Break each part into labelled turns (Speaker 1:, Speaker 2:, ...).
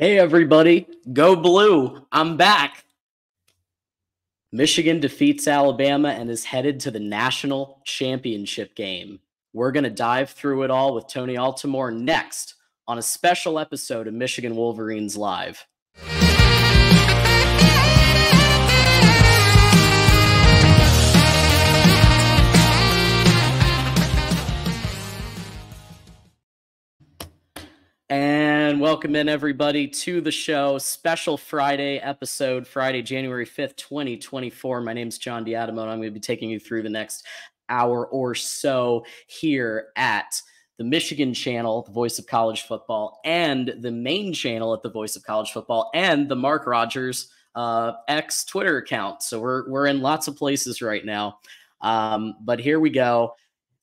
Speaker 1: Hey, everybody. Go blue. I'm back. Michigan defeats Alabama and is headed to the national championship game. We're going to dive through it all with Tony Altimore next on a special episode of Michigan Wolverines Live. And welcome in everybody to the show. Special Friday episode, Friday, January 5th, 2024. My name is John Diadamo, and I'm going to be taking you through the next hour or so here at the Michigan channel, the voice of college football, and the main channel at the voice of college football, and the Mark Rogers uh, X Twitter account. So we're, we're in lots of places right now. Um, but here we go.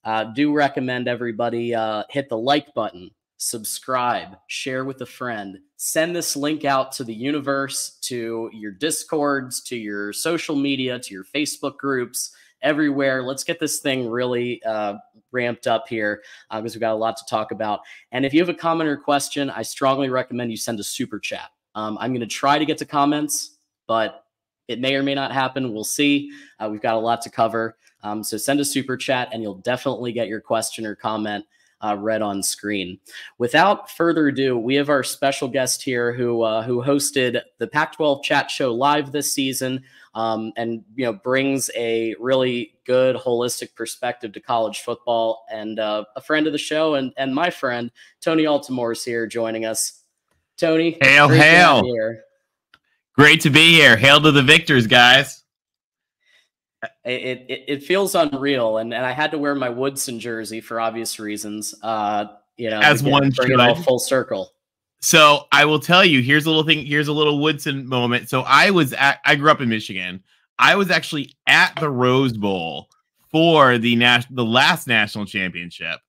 Speaker 1: Uh, do recommend everybody uh, hit the like button subscribe, share with a friend, send this link out to the universe, to your discords, to your social media, to your Facebook groups, everywhere. Let's get this thing really uh, ramped up here uh, because we've got a lot to talk about. And if you have a comment or question, I strongly recommend you send a super chat. Um, I'm going to try to get to comments, but it may or may not happen. We'll see. Uh, we've got a lot to cover. Um, so send a super chat and you'll definitely get your question or comment uh, read on screen. Without further ado, we have our special guest here who uh, who hosted the Pac-12 Chat Show live this season, um, and you know brings a really good holistic perspective to college football. And uh, a friend of the show, and and my friend Tony Altimore is here joining us. Tony,
Speaker 2: hail, hail! Great to be here. Hail to the victors, guys
Speaker 1: it, it, it feels unreal, and, and I had to wear my Woodson jersey for obvious reasons. Uh, you know,
Speaker 2: as one bring
Speaker 1: it all full circle.
Speaker 2: So I will tell you, here's a little thing. Here's a little Woodson moment. So I was at, I grew up in Michigan. I was actually at the Rose Bowl for the national, the last national championship.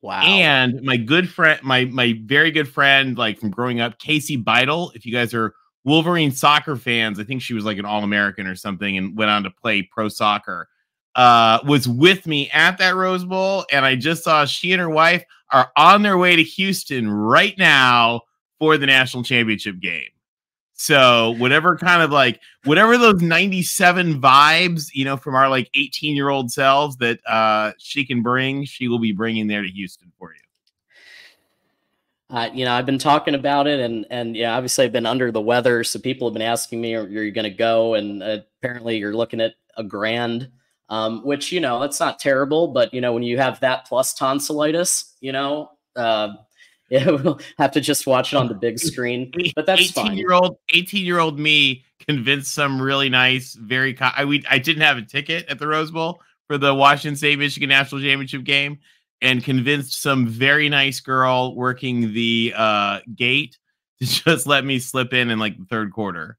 Speaker 1: Wow.
Speaker 2: And my good friend, my my very good friend, like from growing up, Casey Beidel. If you guys are Wolverine soccer fans, I think she was like an All American or something and went on to play pro soccer, uh, was with me at that Rose Bowl. And I just saw she and her wife are on their way to Houston right now for the national championship game. So, whatever kind of like, whatever those 97 vibes, you know, from our like 18 year old selves that uh, she can bring, she will be bringing there to Houston for you.
Speaker 1: Uh, you know, I've been talking about it, and and yeah, obviously I've been under the weather, so people have been asking me, "Are, you going to go?" And uh, apparently, you're looking at a grand, um, which you know that's not terrible, but you know when you have that plus tonsillitis, you know, uh, yeah, we'll have to just watch it on the big screen. But that's 18 fine.
Speaker 2: year old, 18 year old me convinced some really nice, very. I we I didn't have a ticket at the Rose Bowl for the Washington State Michigan national championship game and convinced some very nice girl working the uh, gate to just let me slip in in like the third quarter.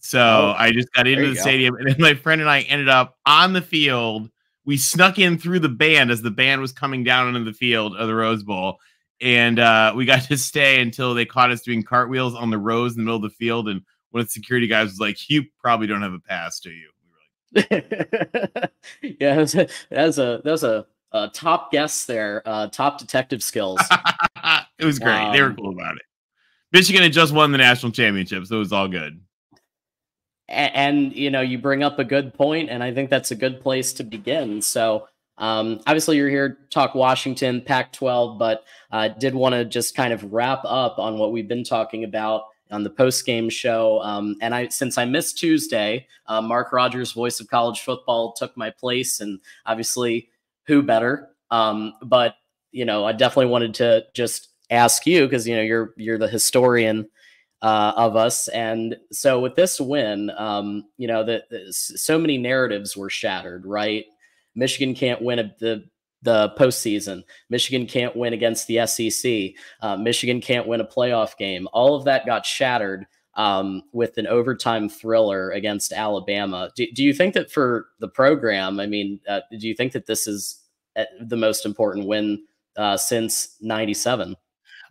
Speaker 2: So oh, I just got into the go. stadium, and then my friend and I ended up on the field. We snuck in through the band as the band was coming down into the field of the Rose Bowl, and uh, we got to stay until they caught us doing cartwheels on the rows in the middle of the field. And one of the security guys was like, "You probably don't have a pass, do you?"
Speaker 1: We were like, "Yeah, that's a that's a that's a uh, top guests there, uh, top detective skills.
Speaker 2: it was great. Um, they were um, cool about it. Michigan had just won the national championship, so it was all good.
Speaker 1: And, and, you know, you bring up a good point, and I think that's a good place to begin. So, um, obviously, you're here to talk Washington, Pac 12, but I uh, did want to just kind of wrap up on what we've been talking about on the post game show. Um, and I, since I missed Tuesday, uh, Mark Rogers, voice of college football, took my place, and obviously who better. Um, but you know, I definitely wanted to just ask you because you know you're you're the historian uh, of us, and so with this win, um, you know, that so many narratives were shattered. Right, Michigan can't win a, the the postseason. Michigan can't win against the SEC. Uh, Michigan can't win a playoff game. All of that got shattered um, with an overtime thriller against Alabama. Do, do you think that for the program, I mean, uh, do you think that this is uh, the most important win uh, since 97?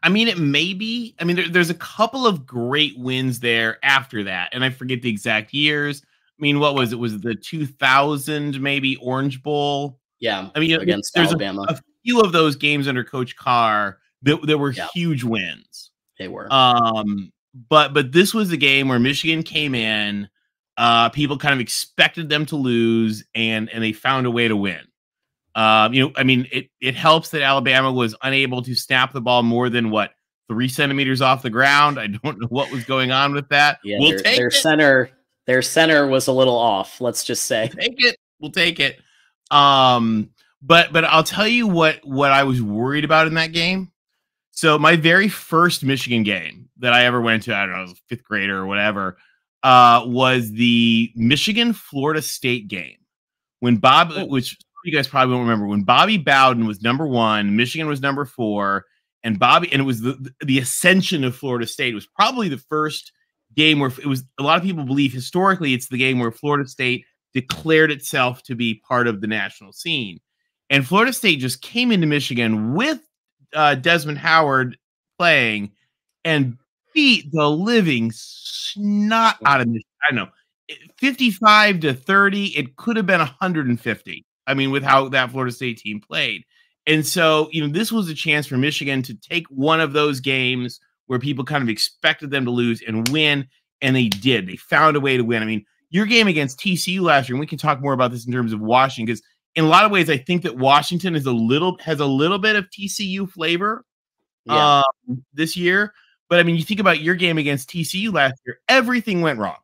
Speaker 2: I mean, it may be. I mean, there, there's a couple of great wins there after that, and I forget the exact years. I mean, what was it? Was it the 2000 maybe Orange Bowl?
Speaker 1: Yeah,
Speaker 2: I mean,
Speaker 1: against
Speaker 2: there's
Speaker 1: Alabama.
Speaker 2: A, a, few of those games under Coach Carr that, that were yeah. huge wins.
Speaker 1: They were.
Speaker 2: Um, but but this was a game where Michigan came in. Uh, people kind of expected them to lose, and and they found a way to win. Um, you know, I mean, it it helps that Alabama was unable to snap the ball more than what three centimeters off the ground. I don't know what was going on with that.
Speaker 1: Yeah, we'll their, take their it. center. Their center was a little off. Let's just say.
Speaker 2: We'll take it. We'll take it. Um, but but I'll tell you what what I was worried about in that game. So my very first Michigan game that I ever went to, I don't know, I was fifth grader or whatever, uh, was the Michigan Florida State game when Bob, oh. which you guys probably won't remember, when Bobby Bowden was number one, Michigan was number four, and Bobby, and it was the the ascension of Florida State. It was probably the first game where it was. A lot of people believe historically it's the game where Florida State declared itself to be part of the national scene. And Florida State just came into Michigan with uh, Desmond Howard playing and beat the living snot out of Michigan. I know 55 to 30. It could have been 150. I mean, with how that Florida State team played. And so, you know, this was a chance for Michigan to take one of those games where people kind of expected them to lose and win. And they did. They found a way to win. I mean, your game against TCU last year, and we can talk more about this in terms of Washington, because in a lot of ways, I think that Washington is a little has a little bit of TCU flavor yeah. um, this year. But I mean, you think about your game against TCU last year, everything went wrong.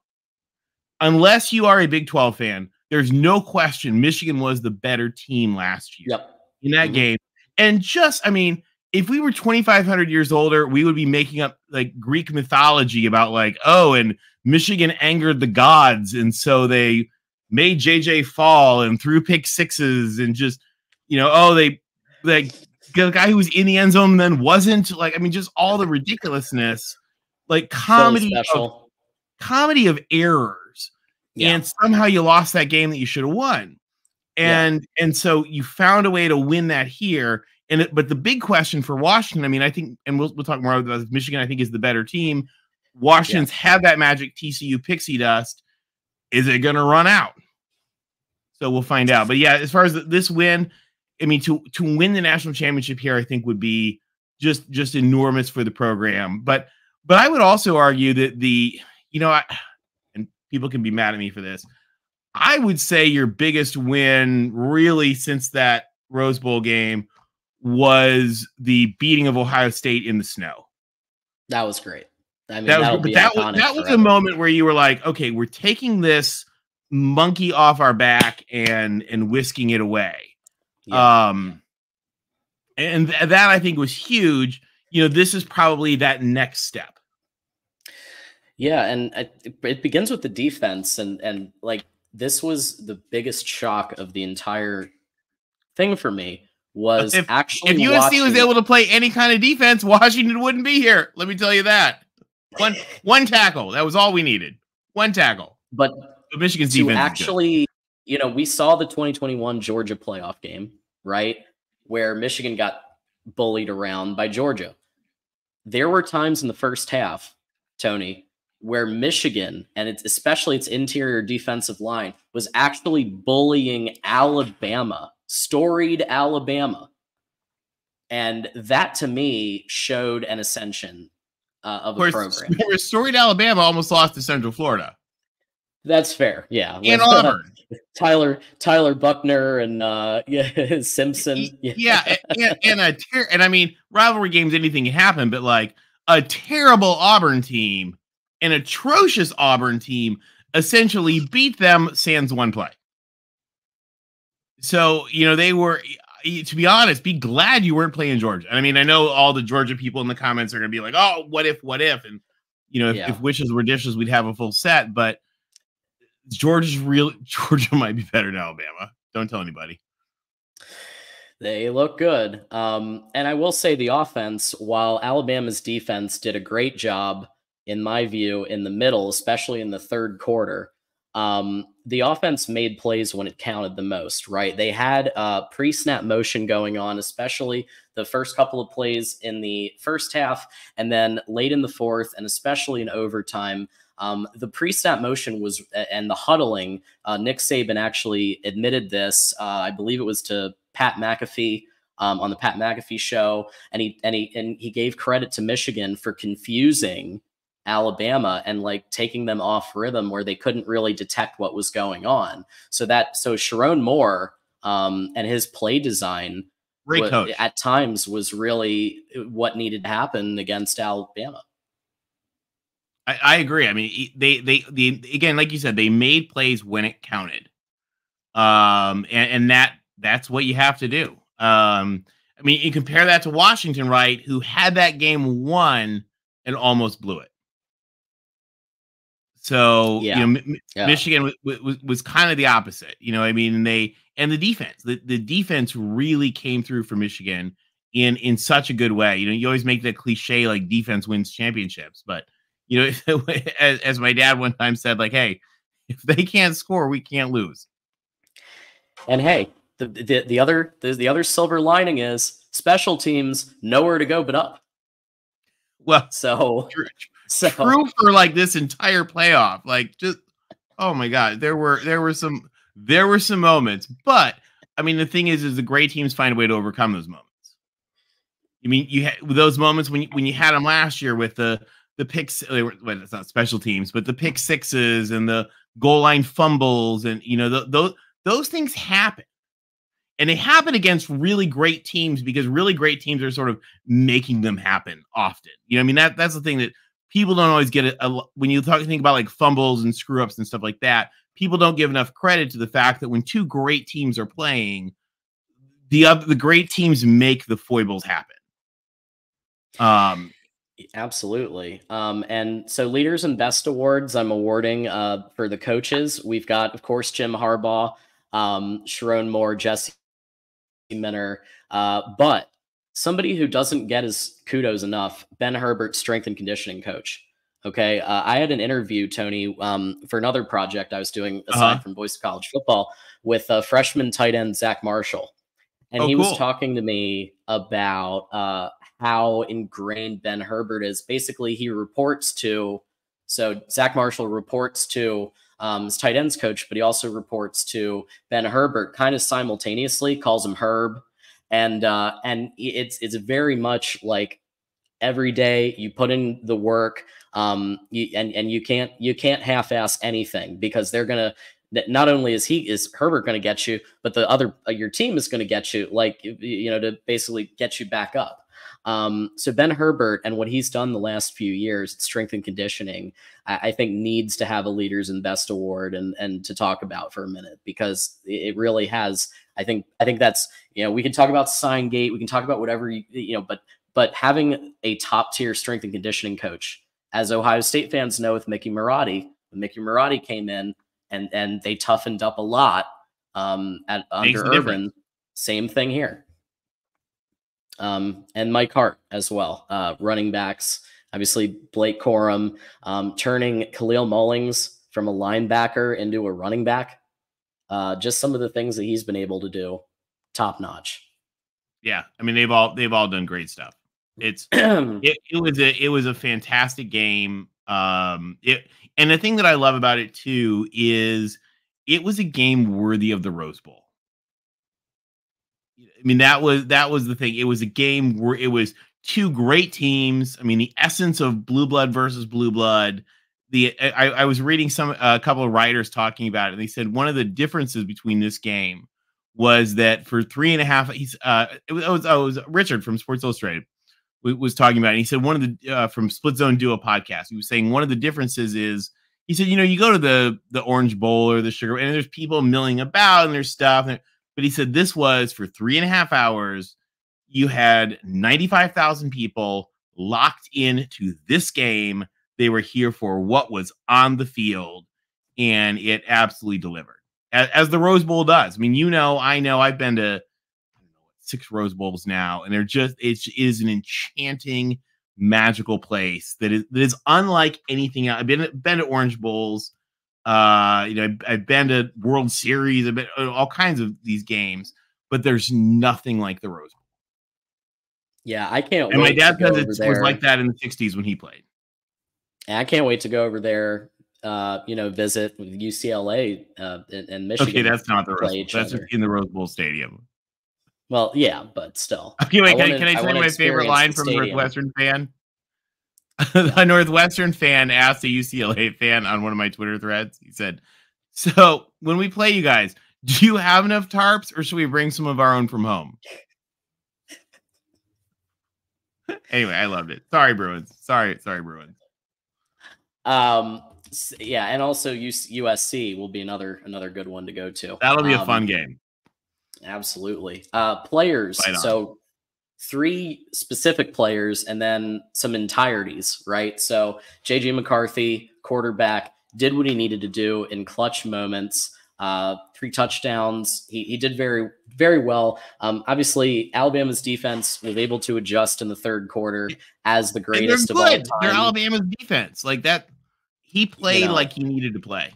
Speaker 2: Unless you are a Big 12 fan, there's no question Michigan was the better team last year
Speaker 1: yep.
Speaker 2: in that mm-hmm. game. And just, I mean, if we were 2,500 years older, we would be making up like Greek mythology about like, oh, and Michigan angered the gods. And so they made JJ fall and threw pick sixes and just, you know, oh, they like the guy who was in the end zone then wasn't like, I mean, just all the ridiculousness, like comedy, of, comedy of errors. Yeah. And somehow you lost that game that you should have won. And yeah. and so you found a way to win that here. And it, but the big question for Washington, I mean, I think, and we'll we'll talk more about this, Michigan. I think is the better team. Washington's yeah. had that magic TCU pixie dust. Is it going to run out? So we'll find out. But yeah, as far as this win, I mean, to to win the national championship here, I think would be just just enormous for the program. But but I would also argue that the you know, I, and people can be mad at me for this. I would say your biggest win, really, since that Rose Bowl game, was the beating of Ohio State in the snow.
Speaker 1: That was great. I mean,
Speaker 2: that was, but that was, that was a moment where you were like, okay, we're taking this monkey off our back and and whisking it away. Yeah. Um, and th- that I think was huge. You know, this is probably that next step.
Speaker 1: Yeah, and it, it begins with the defense, and and like this was the biggest shock of the entire thing for me was if, actually
Speaker 2: if USC watching... was able to play any kind of defense, Washington wouldn't be here. Let me tell you that. One one tackle. That was all we needed. One tackle.
Speaker 1: But
Speaker 2: Michigan's defense
Speaker 1: actually, you know, we saw the 2021 Georgia playoff game, right? Where Michigan got bullied around by Georgia. There were times in the first half, Tony, where Michigan and it's especially its interior defensive line was actually bullying Alabama, storied Alabama. And that to me showed an ascension uh, of, course, a program.
Speaker 2: Storied Alabama almost lost to Central Florida.
Speaker 1: That's fair. Yeah.
Speaker 2: And Auburn.
Speaker 1: Tyler Tyler Buckner and uh yeah, Simpson.
Speaker 2: Yeah. yeah and, and, a ter- and I mean rivalry games anything can happen, but like a terrible Auburn team, an atrocious Auburn team essentially beat them sans one play. So, you know, they were to be honest, be glad you weren't playing Georgia. I mean, I know all the Georgia people in the comments are gonna be like, oh, what if, what if? And you know, if, yeah. if wishes were dishes, we'd have a full set, but Georgia's real Georgia might be better than Alabama. Don't tell anybody.
Speaker 1: They look good. Um, and I will say the offense, while Alabama's defense did a great job, in my view, in the middle, especially in the third quarter, um, the offense made plays when it counted the most, right? They had uh, pre snap motion going on, especially the first couple of plays in the first half, and then late in the fourth, and especially in overtime. Um, the pre-snap motion was and the huddling. Uh, Nick Saban actually admitted this. Uh, I believe it was to Pat McAfee um, on the Pat McAfee show, and he and he and he gave credit to Michigan for confusing Alabama and like taking them off rhythm where they couldn't really detect what was going on. So that so Sherrone Moore um, and his play design at times was really what needed to happen against Alabama.
Speaker 2: I, I agree. I mean, they, they, they, again, like you said, they made plays when it counted. Um, and, and that, that's what you have to do. Um, I mean, you compare that to Washington, right? Who had that game won and almost blew it. So yeah. you know, M- yeah. Michigan was, was, was kind of the opposite. You know, I mean, they and the defense, the, the defense really came through for Michigan in in such a good way. You know, you always make that cliche like defense wins championships, but you know, as, as my dad one time said, like, hey, if they can't score, we can't lose.
Speaker 1: And hey, the the, the other the, the other silver lining is special teams nowhere to go but up.
Speaker 2: Well,
Speaker 1: so
Speaker 2: true, so true for like this entire playoff. Like just oh my god, there were there were some there were some moments, but I mean the thing is, is the great teams find a way to overcome those moments. You mean you had those moments when you, when you had them last year with the the picks. They were well, it's not special teams, but the pick sixes and the goal line fumbles, and you know those those things happen, and they happen against really great teams because really great teams are sort of making them happen often. You know, I mean that that's the thing that people don't always get it when you talk think about like fumbles and screw ups and stuff like that people don't give enough credit to the fact that when two great teams are playing, the other the great teams make the foibles happen.
Speaker 1: Um, absolutely. Um, and so leaders and best awards, I'm awarding uh, for the coaches. We've got, of course, Jim Harbaugh, um, Sherrone Moore, Jesse Minter, uh, but somebody who doesn't get his kudos enough, Ben Herbert, strength and conditioning coach. Okay. Uh, I had an interview, Tony, um, for another project I was doing aside uh-huh. from Voice of College Football with a freshman tight end, Zach Marshall. And oh, he cool. was talking to me about uh, how ingrained Ben Herbert is. Basically, he reports to, so Zach Marshall reports to um, his tight ends coach, but he also reports to Ben Herbert kind of simultaneously, calls him Herb. And uh, and it's it's very much like every day you put in the work um, you, and and you can't you can't half-ass anything because they're gonna not only is he is Herbert going to get you, but the other uh, your team is going to get you, like you know, to basically get you back up. Um, so Ben Herbert and what he's done the last few years, strength and conditioning, I, I, think needs to have a leaders and best award and and to talk about for a minute because it really has. I think I think that's you know we can talk about sign gate, we can talk about whatever you, you know, but but having a top tier strength and conditioning coach as Ohio State fans know with Mickey Marotti, when Mickey Marotti came in and and they toughened up a lot um, at under Urban. Same thing here. Um, and Mike Hart as well, uh, running backs. Obviously, Blake Corum um, turning Kalel Mullings from a linebacker into a running back. Uh, just some of the things that he's been able to do, top notch.
Speaker 2: Yeah, I mean they've all they've all done great stuff. It's it, it was a it was a fantastic game. Um, it and the thing that I love about it too is it was a game worthy of the Rose Bowl. I mean that was that was the thing. It was a game where it was two great teams. I mean the essence of blue blood versus blue blood. The I, I was reading some a couple of writers talking about it. And they said one of the differences between this game was that for three and a half, he's uh, it was, it was, oh, Richard from Sports Illustrated was talking about. It. He said one of the uh, from Split Zone Duo podcast. He was saying one of the differences is he said you know you go to the the Orange Bowl or the Sugar and there's people milling about and there's stuff. And, but he said this was for three and a half hours. You had ninety five thousand people locked into this game. They were here for what was on the field, and it absolutely delivered as, as the Rose Bowl does. I mean, you know, I know, I've been to six Rose Bowls now, and they're just it is an enchanting, magical place that is that is unlike anything else. I've been been to Orange Bowls, uh, you know, I've, I've been to World Series, I've been uh, all kinds of these games, but there's nothing like the Rose Bowl.
Speaker 1: Yeah, I can't.
Speaker 2: And my dad says it was like that in the '60s when he played.
Speaker 1: And I can't wait to go over there uh, you know, visit UCLA uh, and, and Michigan.
Speaker 2: Okay, that's not the Rose Bowl. That's in the Rose Bowl Stadium.
Speaker 1: Well, yeah, but still.
Speaker 2: Okay, wait, can, I, can I tell you my favorite line from a Northwestern fan? a Northwestern fan asked a UCLA fan on one of my Twitter threads. He said, "So when we play you guys, do you have enough tarps, or should we bring some of our own from home?" anyway, I loved it. Sorry, Bruins. Sorry, sorry, Bruins.
Speaker 1: Um, yeah, and also USC will be another another good one to go to.
Speaker 2: That'll be
Speaker 1: um,
Speaker 2: a fun game.
Speaker 1: Absolutely. Uh, players. So three specific players and then some entireties, right? So JJ McCarthy, quarterback, did what he needed to do in clutch moments. Uh, three touchdowns. He, he did very, very well. Um, obviously, Alabama's defense was able to adjust in the third quarter as the greatest of all time.
Speaker 2: They're Alabama's defense. Like that, he played you know, like he needed to play.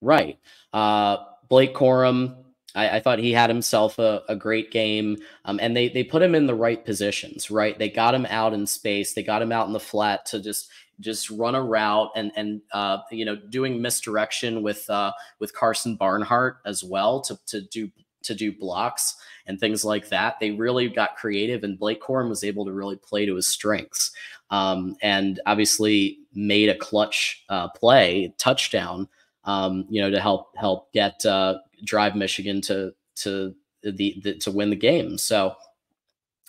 Speaker 1: Right. Uh, Blake Corum, I, I, thought he had himself a, a great game. Um, and they they put him in the right positions, right? They got him out in space. They got him out in the flat to just just run a route and and uh, you know doing misdirection with uh, with Karsen Barnhart as well to to do to do blocks and things like that. They really got creative, and Blake Corum was able to really play to his strengths, um, and obviously made a clutch uh, play touchdown. Um, you know, to help help get uh, drive Michigan to to the, the to win the game. So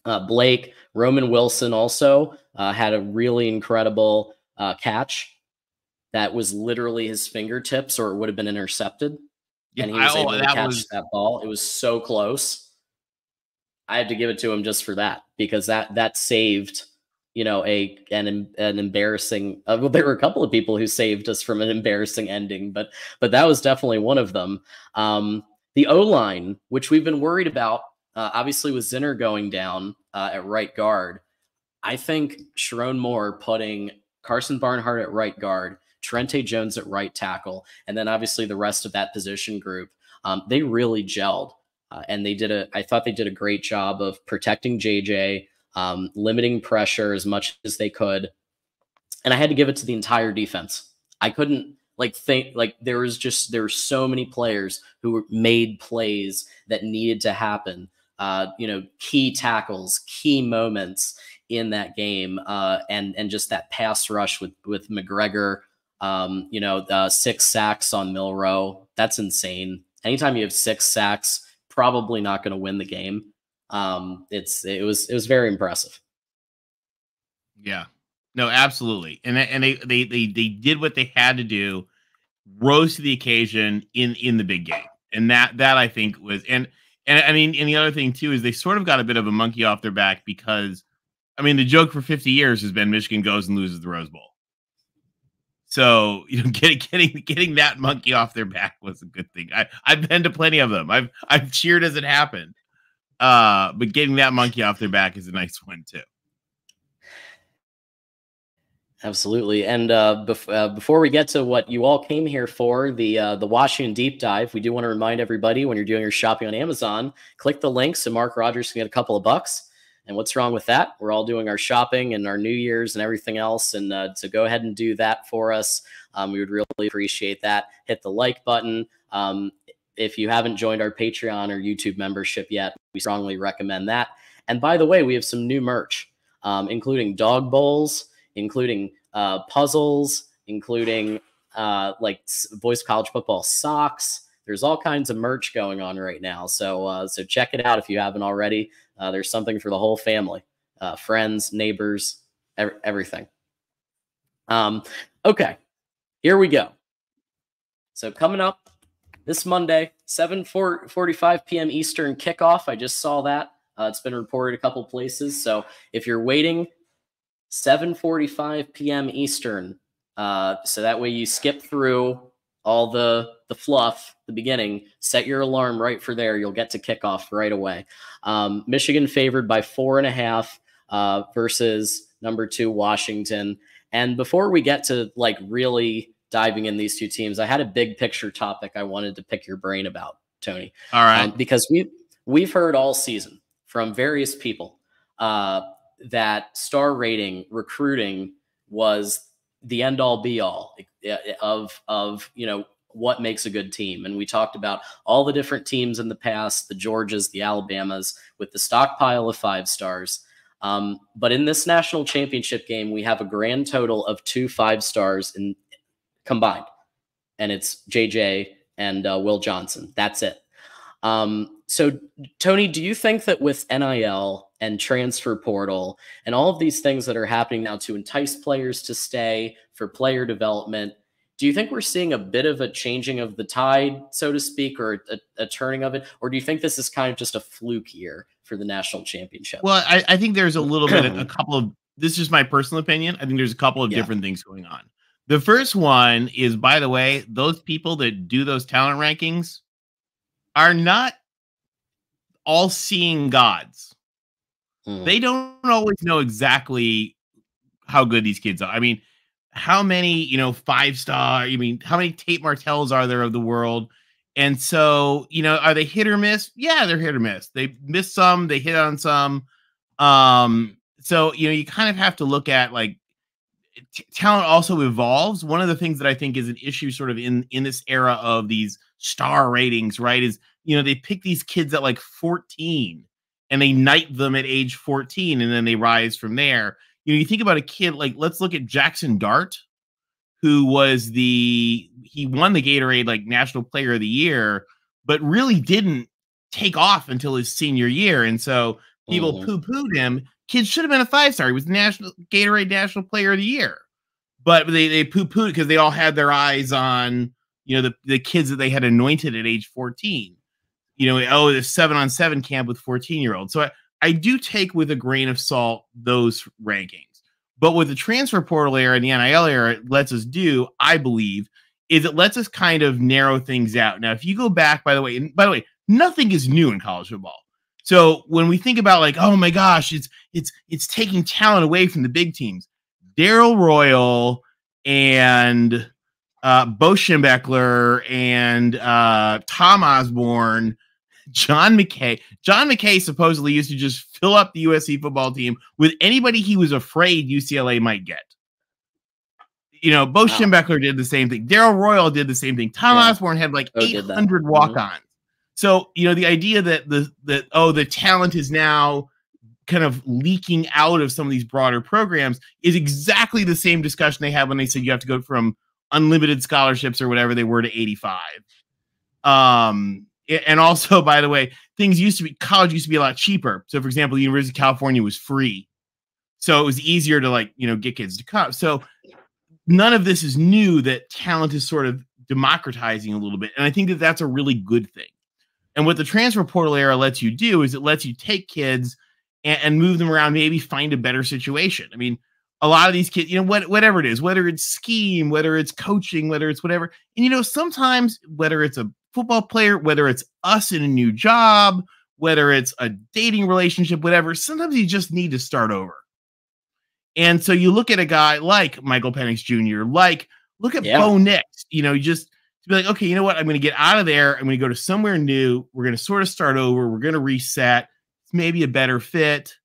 Speaker 1: uh, Blake Roman Wilson also uh, had a really incredible uh, catch that was literally his fingertips, or it would have been intercepted. Yeah, and he was I, able to catch was... that ball. It was so close. I had to give it to him just for that because that that saved, you know, a an an embarrassing. Uh, well, there were a couple of people who saved us from an embarrassing ending, but but that was definitely one of them. Um, the O line, which we've been worried about, uh, obviously with Zinter going down uh, at right guard. I think Sherrone Moore putting Karsen Barnhart at right guard, Trente Jones at right tackle, and then obviously the rest of that position group. Um, they really gelled, uh, and they did a. I thought they did a great job of protecting JJ, um, limiting pressure as much as they could, and I had to give it to the entire defense. I couldn't like think like there was just there were so many players who made plays that needed to happen. Uh, you know, key tackles, key moments, in that game, uh, and and just that pass rush with with McGregor. Um, you know, uh, six sacks on Milroe. That's insane. Anytime you have six sacks, probably not going to win the game. Um, it's it was it was very impressive.
Speaker 2: Yeah, no, absolutely, and and they they they they did what they had to do, rose to the occasion in in the big game, and that that I think was and and I mean and the other thing too is they sort of got a bit of a monkey off their back because I mean, the joke for 50 years has been Michigan goes and loses the Rose Bowl. So you know, getting getting getting that monkey off their back was a good thing. I I've been to plenty of them. I've I've cheered as it happened. Uh, but getting that monkey off their back is a nice one too.
Speaker 1: Absolutely. And uh, bef- uh, before we get to what you all came here for, the uh, the Washington deep dive, we do want to remind everybody when you're doing your shopping on Amazon, click the link so Mark Rogers can get a couple of bucks. And what's wrong with that? We're all doing our shopping and our New Year's and everything else. And uh, to go ahead and do that for us, um, we would really appreciate that. Hit the like button. Um, if you haven't joined our Patreon or YouTube membership yet, we strongly recommend that. And by the way, we have some new merch, um, including dog bowls, including uh, puzzles, including uh, like voice college football socks. There's all kinds of merch going on right now. So uh, so check it out if you haven't already. Uh, there's something for the whole family, uh, friends, neighbors, ev- everything. Um, okay, here we go. So coming up this Monday, 7 45 p.m. Eastern kickoff. I just saw that. Uh, it's been reported a couple places. So if you're waiting, 7:45 p.m. Eastern. Uh, so that way you skip through all the the fluff the beginning set your alarm right for there. You'll get to kickoff right away. Um, michigan favored by four and a half uh, versus number two washington. And before we get to like really diving in these two teams i had a big picture topic i wanted to pick your brain about tony.
Speaker 2: All right.
Speaker 1: Um, because we we've heard all season from various people uh, that star rating recruiting was the end all be all of of you know what makes a good team. And we talked about all the different teams in the past, the Georgias, the Alabamas, with the stockpile of five stars. Um, but in this national championship game, we have a grand total of two five stars in combined, and it's JJ and uh, Will Johnson. That's it. Um, so, Tony, do you think that with NIL and transfer portal and all of these things that are happening now to entice players to stay for player development, do you think we're seeing a bit of a changing of the tide, so to speak, or a, a, turning of it? Or do you think this is kind of just a fluke year for the national championship?
Speaker 2: Well, I, I think there's a little bit, a couple of, this is my personal opinion. I think there's a couple of yeah. different things going on. The first one is, by the way, those people that do those talent rankings are not all seeing gods. Mm. They don't always know exactly how good these kids are. I mean, how many, you know, five star, I mean, how many Tate Martells are there of the world? And so, you know, are they hit or miss? Yeah, they're hit or miss. They miss some, they hit on some. Um, so you know, you kind of have to look at like t- talent also evolves. One of the things that I think is an issue sort of in in this era of these star ratings, right? Is you know, they pick these kids at like 14 and they knight them at age 14 and then they rise from there. You know, you think about a kid like let's look at Jaxson Dart, who was the he won the Gatorade like National Player of the Year, but really didn't take off until his senior year. And so people mm-hmm. poo-pooed him. Kids should have been a five star. He was national Gatorade National Player of the Year. But they they poo-pooed because they all had their eyes on, you know, the, the kids that they had anointed at age 14. You know, oh, the seven on seven camp with 14 year olds. So I, I do take with a grain of salt those rankings. But what the transfer portal era and the NIL era lets us do, I believe, is it lets us kind of narrow things out. Now, if you go back, by the way, and by the way, nothing is new in college football. So when we think about like, oh my gosh, it's it's it's taking talent away from the big teams. Darrell Royal and uh, Bo Schembechler and uh, Tom Osborne John McKay. John McKay supposedly used to just fill up the USC football team with anybody he was afraid UCLA might get. You know, Bo wow. Schembechler did the same thing. Darrell Royal did the same thing. Tom yeah. Osborne had like 800 walk-ons. Mm-hmm. So, you know, the idea that the that oh, the talent is now kind of leaking out of some of these broader programs is exactly the same discussion they had when they said you have to go from unlimited scholarships or whatever they were to 85. Um, and also, by the way, things used to be college used to be a lot cheaper. So, for example, the University of California was free, so it was easier to like you know get kids to come. So, none of this is new. That talent is sort of democratizing a little bit, and I think that that's a really good thing. And what the transfer portal era lets you do is it lets you take kids and, and move them around, maybe find a better situation. I mean, a lot of these kids, you know, what, whatever it is, whether it's scheme, whether it's coaching, whether it's whatever, and you know, sometimes whether it's a football player, whether it's us in a new job, whether it's a dating relationship, whatever, sometimes you just need to start over. And so you look at a guy like Michael Penix Jr., like look at yeah. Bo Nix, you know, you just to be like, okay, you know what? I'm going to get out of there. I'm going to go to somewhere new. We're going to sort of start over. We're going to reset. It's maybe a better fit.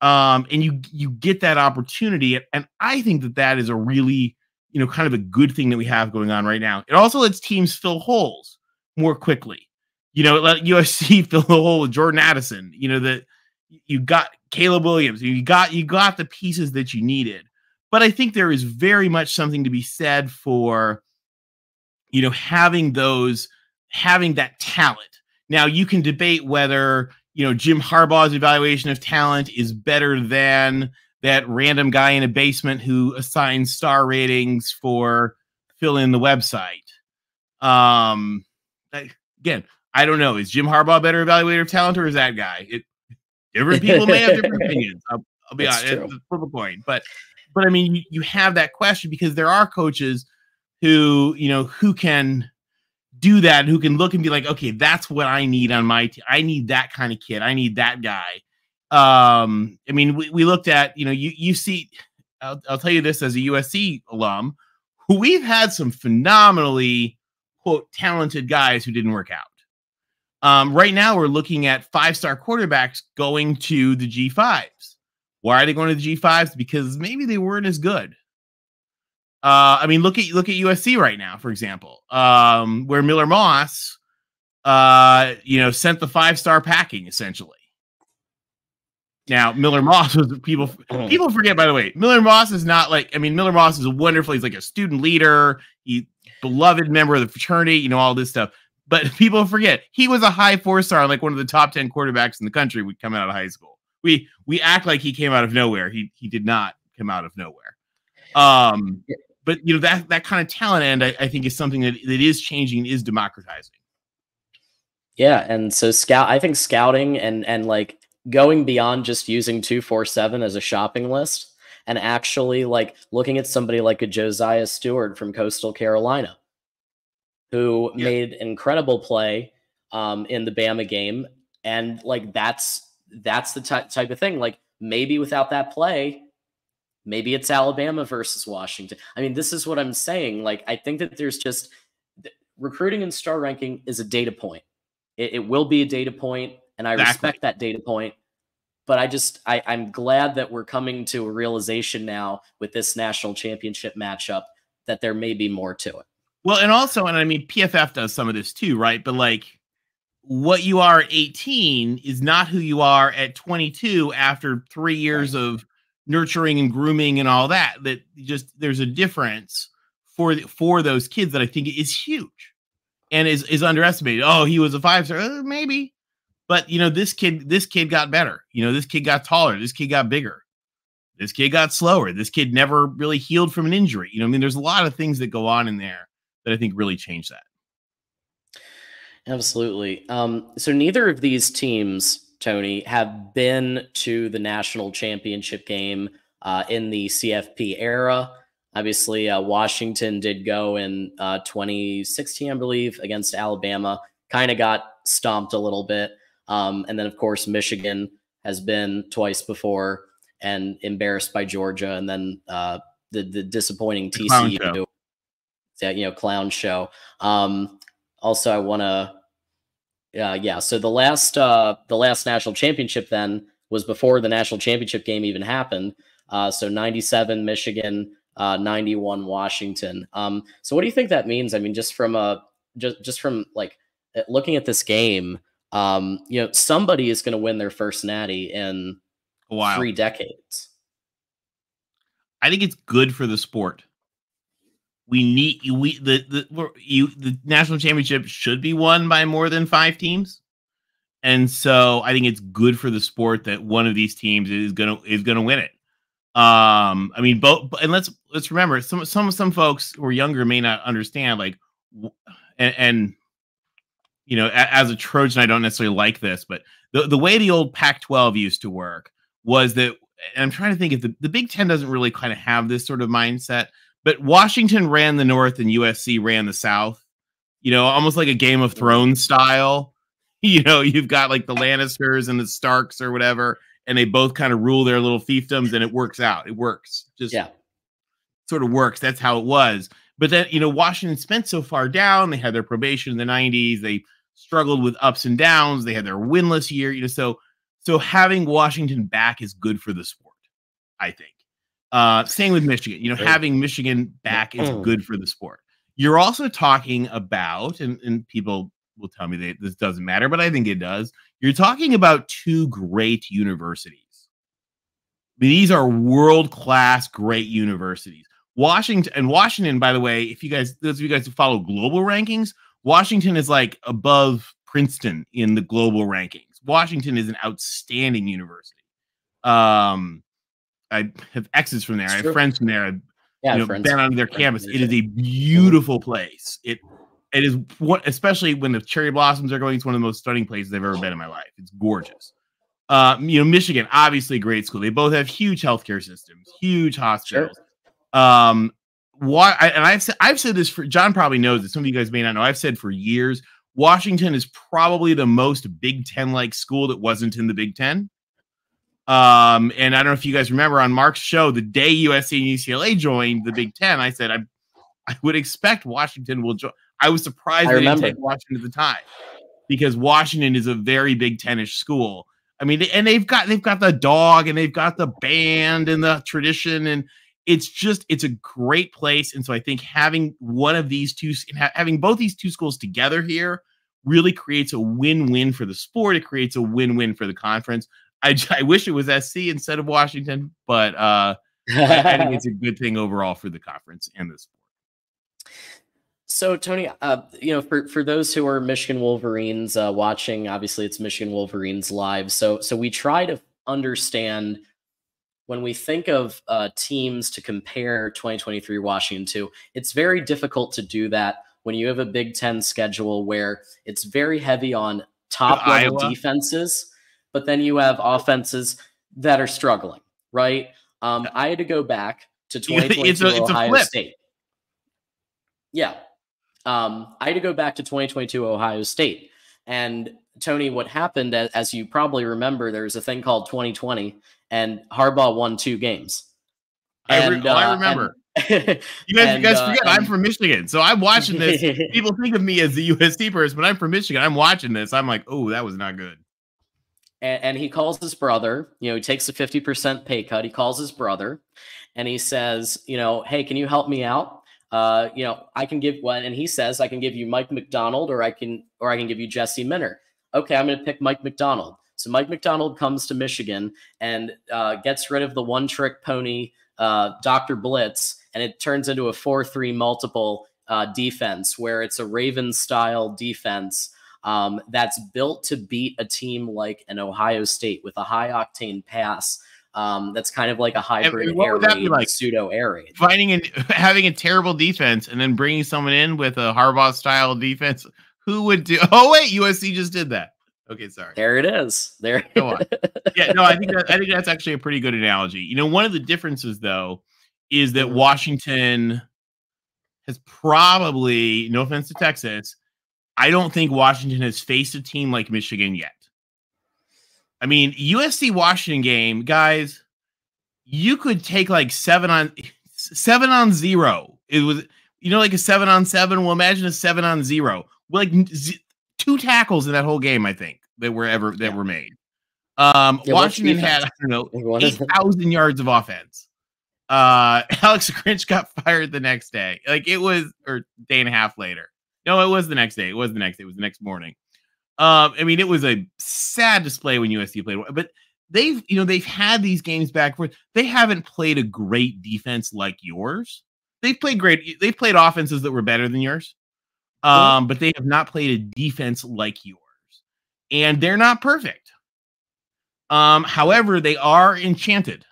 Speaker 2: Um, and you you get that opportunity, and I think that that is a really you know kind of a good thing that we have going on right now. It also lets teams fill holes more quickly. You know, let USC fill the hole with Jordan Addison. You know that you got Caleb Williams. You got you got the pieces that you needed. But I think there is very much something to be said for, you know, having those having that talent. Now you can debate whether you know Jim Harbaugh's evaluation of talent is better than that random guy in a basement who assigns star ratings for fill in the website. Um, again, I don't know. Is Jim Harbaugh better evaluator of talent or is that guy? It, different people may have different opinions. I'll, I'll be That's honest. Flip a coin, but but I mean, you, you have that question because there are coaches who you know who can do that, who can look and be like, okay, that's what I need on my team. I need that kind of kid. I need that guy. Um, I mean, we, we looked at you know you you see. I'll, I'll tell you this as a USC alum, who we've had some phenomenally quote talented guys who didn't work out. Um, right now, we're looking at five star quarterbacks going to the G5s. Why are they going to the G5s? Because maybe they weren't as good. Uh, I mean, look at look at USC right now, for example, um, where Miller Moss, uh, you know, sent the five star packing essentially. Now, Miller Moss was people people forget. By the way, Miller Moss is not like I mean, Miller Moss is wonderful. He's like a student leader, he beloved member of the fraternity, you know, all this stuff. But people forget he was a high four star, like one of the top ten quarterbacks in the country. Would come out of high school. We we act like he came out of nowhere. He he did not come out of nowhere. Um, but you know that that kind of talent end, I, I think, is something that, that is changing, is democratizing.
Speaker 1: Yeah, and so scout I think scouting and and like going beyond just using 247 as a shopping list and actually like looking at somebody like a Josaiah Stewart from Coastal Carolina who
Speaker 2: Yeah.
Speaker 1: made incredible play um in the Bama game and like that's that's the ty- type of thing like maybe without that play maybe it's Alabama versus Washington. I mean, this is what I'm saying like I think that there's just recruiting and star ranking is a data point. It, it will be a data point, and I
Speaker 2: Exactly.
Speaker 1: respect that data point. But I just I, I'm glad that we're coming to a realization now with this national championship matchup that there may be more to it.
Speaker 2: Well, and also, and I mean, PFF does some of this too, right? But like, what you are at 18 is not who you are at 22 after three years of nurturing and grooming and all that. That just there's a difference for the- for those kids that I think is huge and is is underestimated. Oh, he was a five star, uh, maybe, but you know, this kid this kid got better. You know, this kid got taller. This kid got bigger. This kid got slower. This kid never really healed from an injury. You know, I mean, there's a lot of things that go on in there that I think really change that.
Speaker 1: Absolutely. Um, so neither of these teams, Tony, have been to the national championship game uh, in the CFP era. Obviously, uh, Washington did go in uh, 2016, I believe, against Alabama. Kind of got stomped a little bit. Um, and then, of course, Michigan has been twice before and embarrassed by Georgia. And then uh, the, the disappointing
Speaker 2: The clown
Speaker 1: TCU,
Speaker 2: show.
Speaker 1: that, you know, clown show. Um, also, I want to uh, yeah. So the last uh, the last national championship then was before the national championship game even happened. Uh, so ninety seven Michigan, uh, ninety one Washington. Um, so what do you think that means? I mean, just from a just just from like looking at this game, um, you know, somebody is going to win their first natty in
Speaker 2: while.
Speaker 1: three decades.
Speaker 2: I think it's good for the sport. We need we the the you the national championship should be won by more than five teams, and so I think it's good for the sport that one of these teams is gonna is gonna win it. Um, I mean, both and let's let's remember some some some folks who are younger may not understand like, and, and you know, as a Trojan, I don't necessarily like this, but the the way the old Pac-12 used to work was that and I'm trying to think if the, the Big Ten doesn't really kind of have this sort of mindset, but Washington ran the North and USC ran the South, you know, almost like a Game of Thrones style. You know, you've got like the Lannisters and the Starks or whatever, and they both kind of rule their little fiefdoms and it works out. It works. Just
Speaker 1: Yeah.
Speaker 2: sort of works. That's how it was. But then, you know, Washington spent so far down. They had their probation in the 90s. They struggled with ups and downs. They had their winless year, you know, so so having Washington back is good for the sport, I think. Uh same with Michigan. You know, having Michigan back is good for the sport. You're also talking about, and, and people will tell me that this doesn't matter, but I think it does. You're talking about two great universities. These are world class, great universities. Washington and Washington, by the way, if you guys, those of you guys who follow global rankings, Washington is like above Princeton in the global rankings. Washington is an outstanding university. Um, I have exes from there. I have friends from there. I've
Speaker 1: Yeah.
Speaker 2: you know, been on their campus. It is a beautiful place. It it is what, especially when the cherry blossoms are going. It's one of the most stunning places I've ever been in my life. It's gorgeous. Um, you know, Michigan, obviously a great school. They both have huge healthcare systems, huge hospitals. Um, why? I, and I've said I've said this for John probably knows that Some of you guys may not know. I've said for years, Washington is probably the most Big Ten like school that wasn't in the Big Ten. Um, and I don't know if you guys remember on Mark's show, the day USC and UCLA joined the Big Ten, I said I I would expect Washington will join. I was surprised
Speaker 1: I
Speaker 2: they didn't take Washington at the time because Washington is a very Big Ten-ish school. I mean, and they've got they've got the dog and they've got the band and the tradition and it's just it's a great place and so i think having one of these two having both these two schools together here really creates a win-win for the sport it creates a win-win for the conference i, I wish it was sc instead of washington but uh I, I think it's a good thing overall for the conference and the sport
Speaker 1: so Tony, uh, you know, for for those who are Michigan Wolverines uh, watching, obviously it's Michigan Wolverines live. So so we try to understand when we think of uh, teams to compare 2023 Washington to, it's very difficult to do that when you have a Big Ten schedule where it's very heavy on top level Iowa. defenses, but then you have offenses that are struggling, right? Um, I had to go back to 2022 it's a, it's Ohio State. Yeah. Um, I had to go back to 2022 Ohio State. And Tony, what happened, as you probably remember, there was a thing called 2020, and Harbaugh won two games.
Speaker 2: And, I, re- uh, I remember. And, you guys, and, you guys uh, forget uh, I'm from Michigan, so I'm watching this. People think of me as the USC person, but I'm from Michigan. I'm watching this. I'm like, oh, that was not good.
Speaker 1: And, and he calls his brother. You know, he takes a 50% pay cut. He calls his brother, and he says, you know, hey, can you help me out? Uh, you know, I can give one, and he says I can give you Mike Macdonald or I can, or I can give you Jesse Minter. Okay, I'm going to pick Mike Macdonald. So Mike Macdonald comes to Michigan and uh, gets rid of the one trick pony, uh, Dr. Blitz, and it turns into a 4 3 multiple uh, defense where it's a Raven style defense um, that's built to beat a team like an Ohio State with a high octane pass. Um, that's kind of like a hybrid air raid, like? pseudo air raid.
Speaker 2: Finding and having a terrible defense and then bringing someone in with a Harbaugh style defense. Who would do? Oh wait, USC just did that. Okay, sorry.
Speaker 1: There it is. There.
Speaker 2: Go on. Yeah, no, I think that, I think that's actually a pretty good analogy. You know, one of the differences though is that mm-hmm. Washington has probably, no offense to Texas, I don't think Washington has faced a team like Michigan yet. I mean, USC Washington game, guys, you could take like seven on seven on zero. It was, you know, like a seven on seven. Well, imagine a seven on zero. Like two tackles in that whole game, I think, that were ever that yeah. were made. Um, yeah, Washington had I don't know eight thousand yards of offense. Uh, Alex Grinch got fired the next day. Like it was, or day and a half later. No, it was the next day. It was the next day. It was the next morning. Um, I mean, it was a sad display when USC played, but they've, you know, they've had these games back forth. They haven't played a great defense like yours. They've played great. They've played offenses that were better than yours um, but they have not played a defense like yours, and they're not perfect. Um, however, they are enchanted.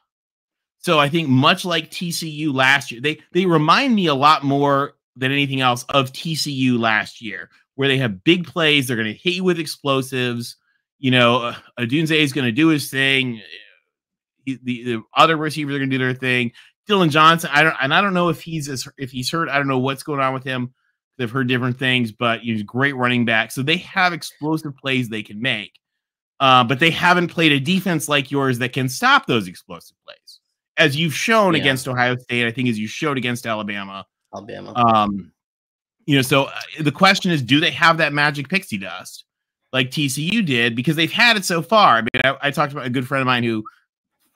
Speaker 2: So I think much like TCU last year, they they remind me a lot more than anything else of TCU last year, where they have big plays. They're going to hit you with explosives. You know, uh, Odunze is going to do his thing. the, the other receivers are going to do their thing. Dillon Johnson, I don't, and I don't know if he's as, if he's hurt. I don't know what's going on with him. They've heard different things, but he's great running back. So they have explosive plays they can make. Uh, but they haven't played a defense like yours that can stop those explosive plays, as you've shown yeah. against Ohio State. I think as you showed against Alabama.
Speaker 1: Alabama.
Speaker 2: Um, you know, so uh, the question is, do they have that magic pixie dust like TCU did? Because they've had it so far. I mean, I, I talked about a good friend of mine who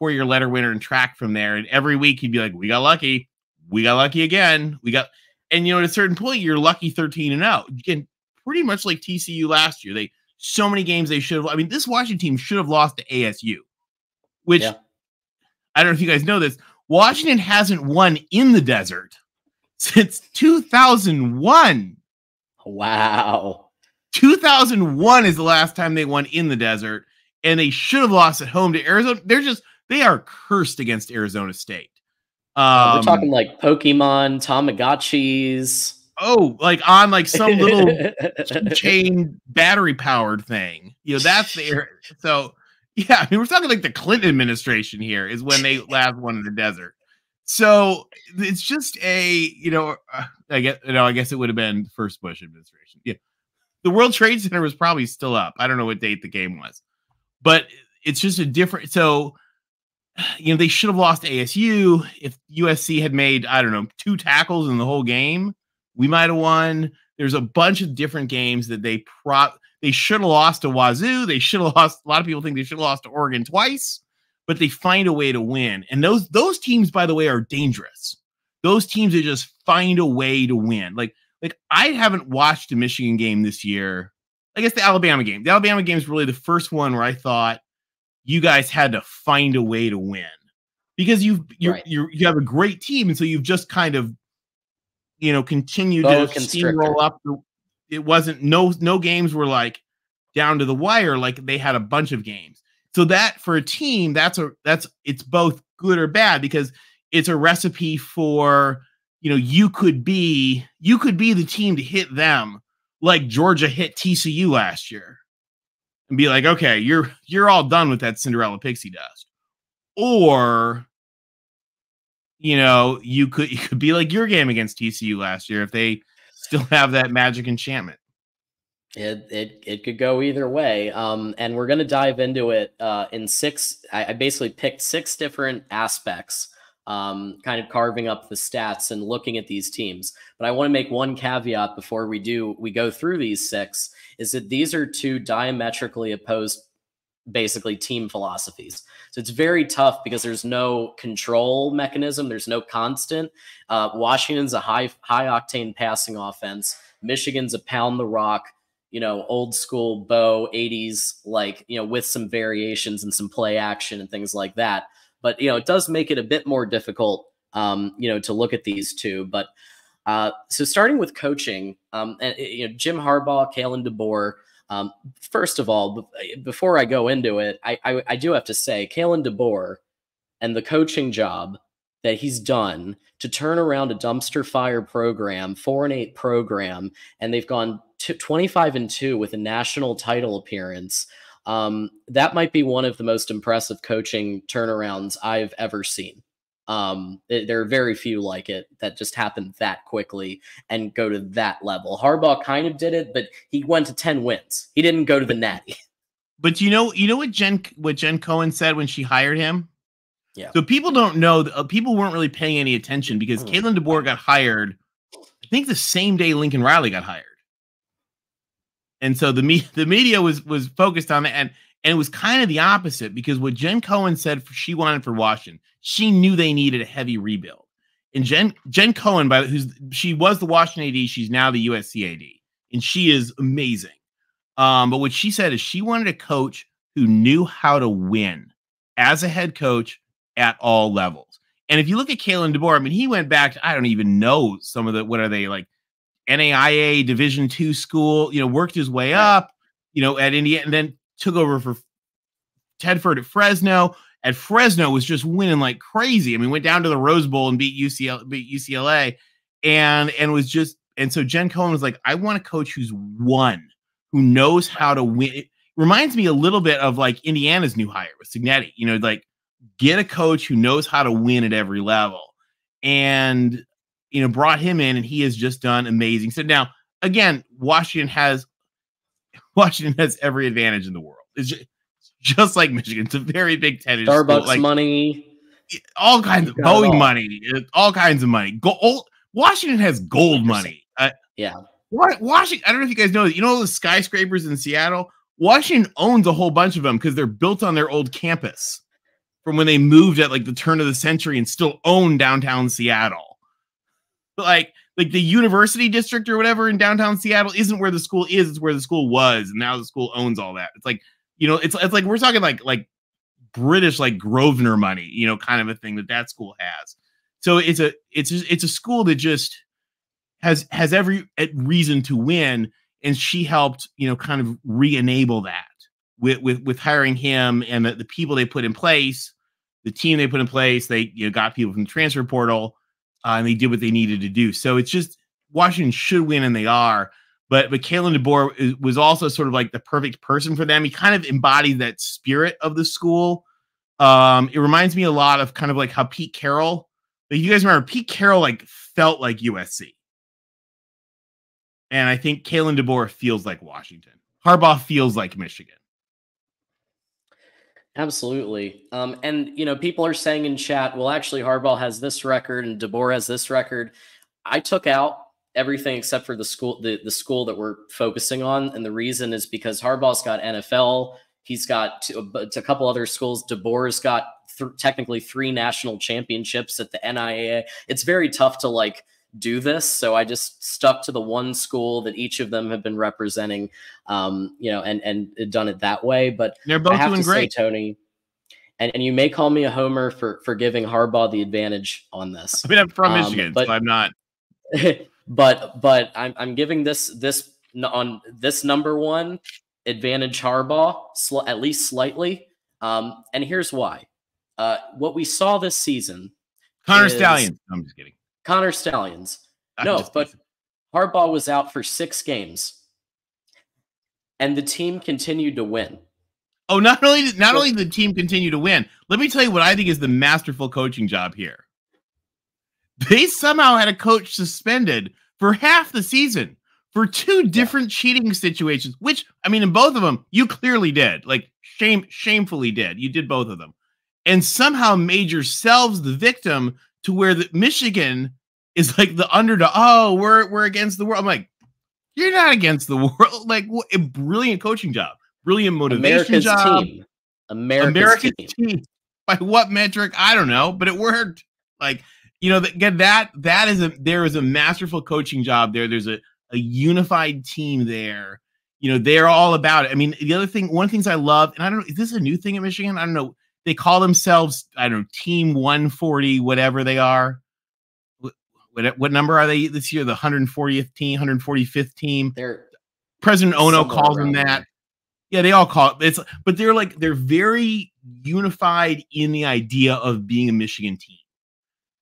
Speaker 2: four-year letter winner in track from there, and every week he'd be like, "We got lucky, we got lucky again, we got." And you know, at a certain point, you're lucky 13 and out. Again, pretty much like TCU last year. They so many games they should have. I mean, this Washington team should have lost to ASU, which yeah. I don't know if you guys know this. Washington hasn't won in the desert since 2001.
Speaker 1: Wow.
Speaker 2: 2001 is the last time they won in the desert, and they should have lost at home to Arizona. They're just, they are cursed against Arizona State.
Speaker 1: Um, We're talking like Pokemon, Tamagotchis.
Speaker 2: Oh, like on like some little chain battery powered thing. You know, that's the so yeah, I mean we're talking like the Clinton administration here is when they last won in the desert. So it's just a, you know, uh, I guess you know, I guess it would have been first Bush administration. Yeah. The World Trade Center was probably still up. I don't know what date the game was. But it's just a different so you know, they should have lost ASU. If USC had made, I don't know, two tackles in the whole game, we might have won. There's a bunch of different games that they pro they should have lost to Wazoo. They should have lost. A lot of people think they should have lost to Oregon twice, but they find a way to win. And those those teams, by the way, are dangerous. Those teams that just find a way to win. Like like I haven't watched a Michigan game this year. I guess the Alabama game. The Alabama game is really the first one where I thought you guys had to find a way to win because you've you right. you you have a great team, and so you've just kind of you know continued to steamroll up. It wasn't no no games were like down to the wire like they had a bunch of games. So that for a team, that's a that's it's both good or bad because it's a recipe for you know you could be you could be the team to hit them like Georgia hit TCU last year and be like, okay, you're you're all done with that Cinderella pixie dust. Or you know, you could you could be like your game against TCU last year if they still have that magic enchantment.
Speaker 1: It it it could go either way. Um, and we're gonna dive into it uh, in six. I, I basically picked six different aspects, um, kind of carving up the stats and looking at these teams. But I want to make one caveat before we do we go through these six is that these are two diametrically opposed basically team philosophies. So it's very tough because there's no control mechanism, there's no constant. Uh, Washington's a high high octane passing offense. Michigan's a pound the rock, you know, old school bow 80s like, you know, with some variations and some play action and things like that. But you know, it does make it a bit more difficult um, you know, to look at these two, but uh, so starting with coaching, um, and you know, Jim Harbaugh, Kalen DeBoer, um, first of all, before I go into it, I, I, I do have to say, Kalen DeBoer and the coaching job that he's done to turn around a dumpster fire program, four and eight program, and they've gone to 25 and two with a national title appearance. Um, that might be one of the most impressive coaching turnarounds I've ever seen. Um, there are very few like it that just happen that quickly and go to that level. Harbaugh kind of did it, but he went to 10 wins. He didn't go to the natty.
Speaker 2: But you know, you know what Jen what Jen Cohen said when she hired him?
Speaker 1: Yeah.
Speaker 2: So people don't know. Uh, people weren't really paying any attention because mm. Kalen DeBoer got hired. I think the same day Lincoln Riley got hired, and so the me the media was was focused on that, and and it was kind of the opposite because what Jen Cohen said for, she wanted for Washington, she knew they needed a heavy rebuild. And Jen Jen Cohen, by who's she was the Washington AD, she's now the USC AD, and she is amazing. Um, but what she said is she wanted a coach who knew how to win as a head coach at all levels. And if you look at Kalen DeBoer, I mean, he went back to I don't even know some of the what are they like NAIA Division two school, you know, worked his way up, you know, at Indiana, and then took over for Tedford at Fresno. At Fresno was just winning like crazy. I mean, went down to the Rose Bowl and beat UCLA, beat UCLA, and and was just and so Jen Cohen was like, I want a coach who's won, who knows how to win. It reminds me a little bit of like Indiana's new hire with Cignetti. You know, like get a coach who knows how to win at every level, and you know brought him in, and he has just done amazing. So now again, Washington has Washington has every advantage in the world. It's just, just like Michigan. It's a very big tennis.
Speaker 1: Starbucks like, money,
Speaker 2: all kinds of Boeing money, uh, all kinds of money. Gold, Washington has gold money. Uh,
Speaker 1: yeah.
Speaker 2: Washington. I don't know if you guys know. You know the skyscrapers in Seattle. Washington owns a whole bunch of them because they're built on their old campus from when they moved at like the turn of the century and still own downtown Seattle. But like like the university district or whatever in downtown Seattle isn't where the school is, it's where the school was, and now the school owns all that. It's like, you know, it's it's like we're talking like like British like Grosvenor money, you know, kind of a thing that that school has. So it's a it's it's a school that just has has every eh, reason to win, and she helped, you know, kind of re-enable that with with with hiring him and the, the people they put in place, the team they put in place. They you know got people from the transfer portal uh, and they did what they needed to do. So it's just Washington should win, and they are. But but Kalen DeBoer was also sort of like the perfect person for them. He kind of embodied that spirit of the school. Um, it reminds me a lot of kind of like how Pete Carroll. Like you guys remember, Pete Carroll like felt like USC, and I think Kalen DeBoer feels like Washington. Harbaugh feels like Michigan.
Speaker 1: Absolutely. Um, and you know, people are saying in chat, well, actually, Harbaugh has this record and DeBoer has this record. I took out everything except for the school, the, the school that we're focusing on, and the reason is because Harbaugh's got NFL He's got two, a couple other schools. DeBoer's got th- technically three national championships at the NIAA. It's very tough to like do this. So I just stuck to the one school that each of them have been representing, um, you know, and and done it that way. But
Speaker 2: they're both doing great,
Speaker 1: say, Tony. And, and you may call me a homer for for giving Harbaugh the advantage on this.
Speaker 2: I mean, I'm from um, Michigan, but so I'm not.
Speaker 1: but but I'm I'm giving this this on this number one advantage Harbaugh at least slightly. Um, and here's why. Uh, what we saw this season.
Speaker 2: Connor Stalions. I'm just kidding.
Speaker 1: Connor Stalions. I'm no, but. Harbaugh was out for six games, and the team continued to win.
Speaker 2: Oh, not only not so, only the team continued to win. Let me tell you what I think is the masterful coaching job here. They somehow had a coach suspended for half the season for two different cheating situations, which I mean, in both of them, you clearly did, like shame, shamefully did. You did both of them, and somehow made yourselves the victim to where the Michigan is like the underdog. Oh, we're we're against the world. I'm like, you're not against the world. Like, what a brilliant coaching job, brilliant motivation
Speaker 1: America's
Speaker 2: job.
Speaker 1: Team. America's, America's team. team.
Speaker 2: By what metric? I don't know, but it worked. Like, you know, that that that is a there is a masterful coaching job there. There's a a unified team there. You know, they're all about it. I mean, the other thing, one of the things I love, and I don't know, is this a new thing at Michigan? I don't know. They call themselves, I don't know, Team 140, whatever they are. What, what, number are they this year? The 140th team, 145th team.
Speaker 1: They're
Speaker 2: President Ono calls them that. There. Yeah, they all call it. It's but they're like they're very unified in the idea of being a Michigan team.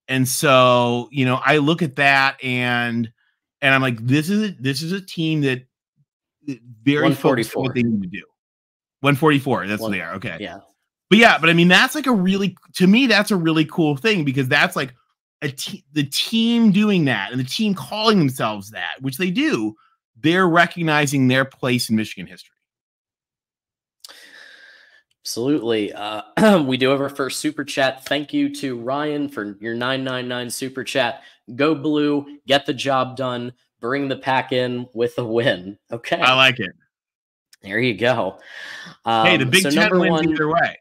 Speaker 2: And so, you know, I look at that and and I'm like, this is a, this is a team that very focused on what they need to do. 144. That's One, what they are. Okay.
Speaker 1: Yeah.
Speaker 2: But yeah, but I mean, that's like a really to me, that's a really cool thing because that's like a te- the team doing that and the team calling themselves that, which they do. They're recognizing their place in Michigan history.
Speaker 1: Absolutely. Uh, we do have our first super chat. Thank you to Ryan for your 999 super chat. Go blue, get the job done, bring the pack in with a win. Okay.
Speaker 2: I like it.
Speaker 1: There you go.
Speaker 2: Um, hey, the um, Big so Ten wins one, either way.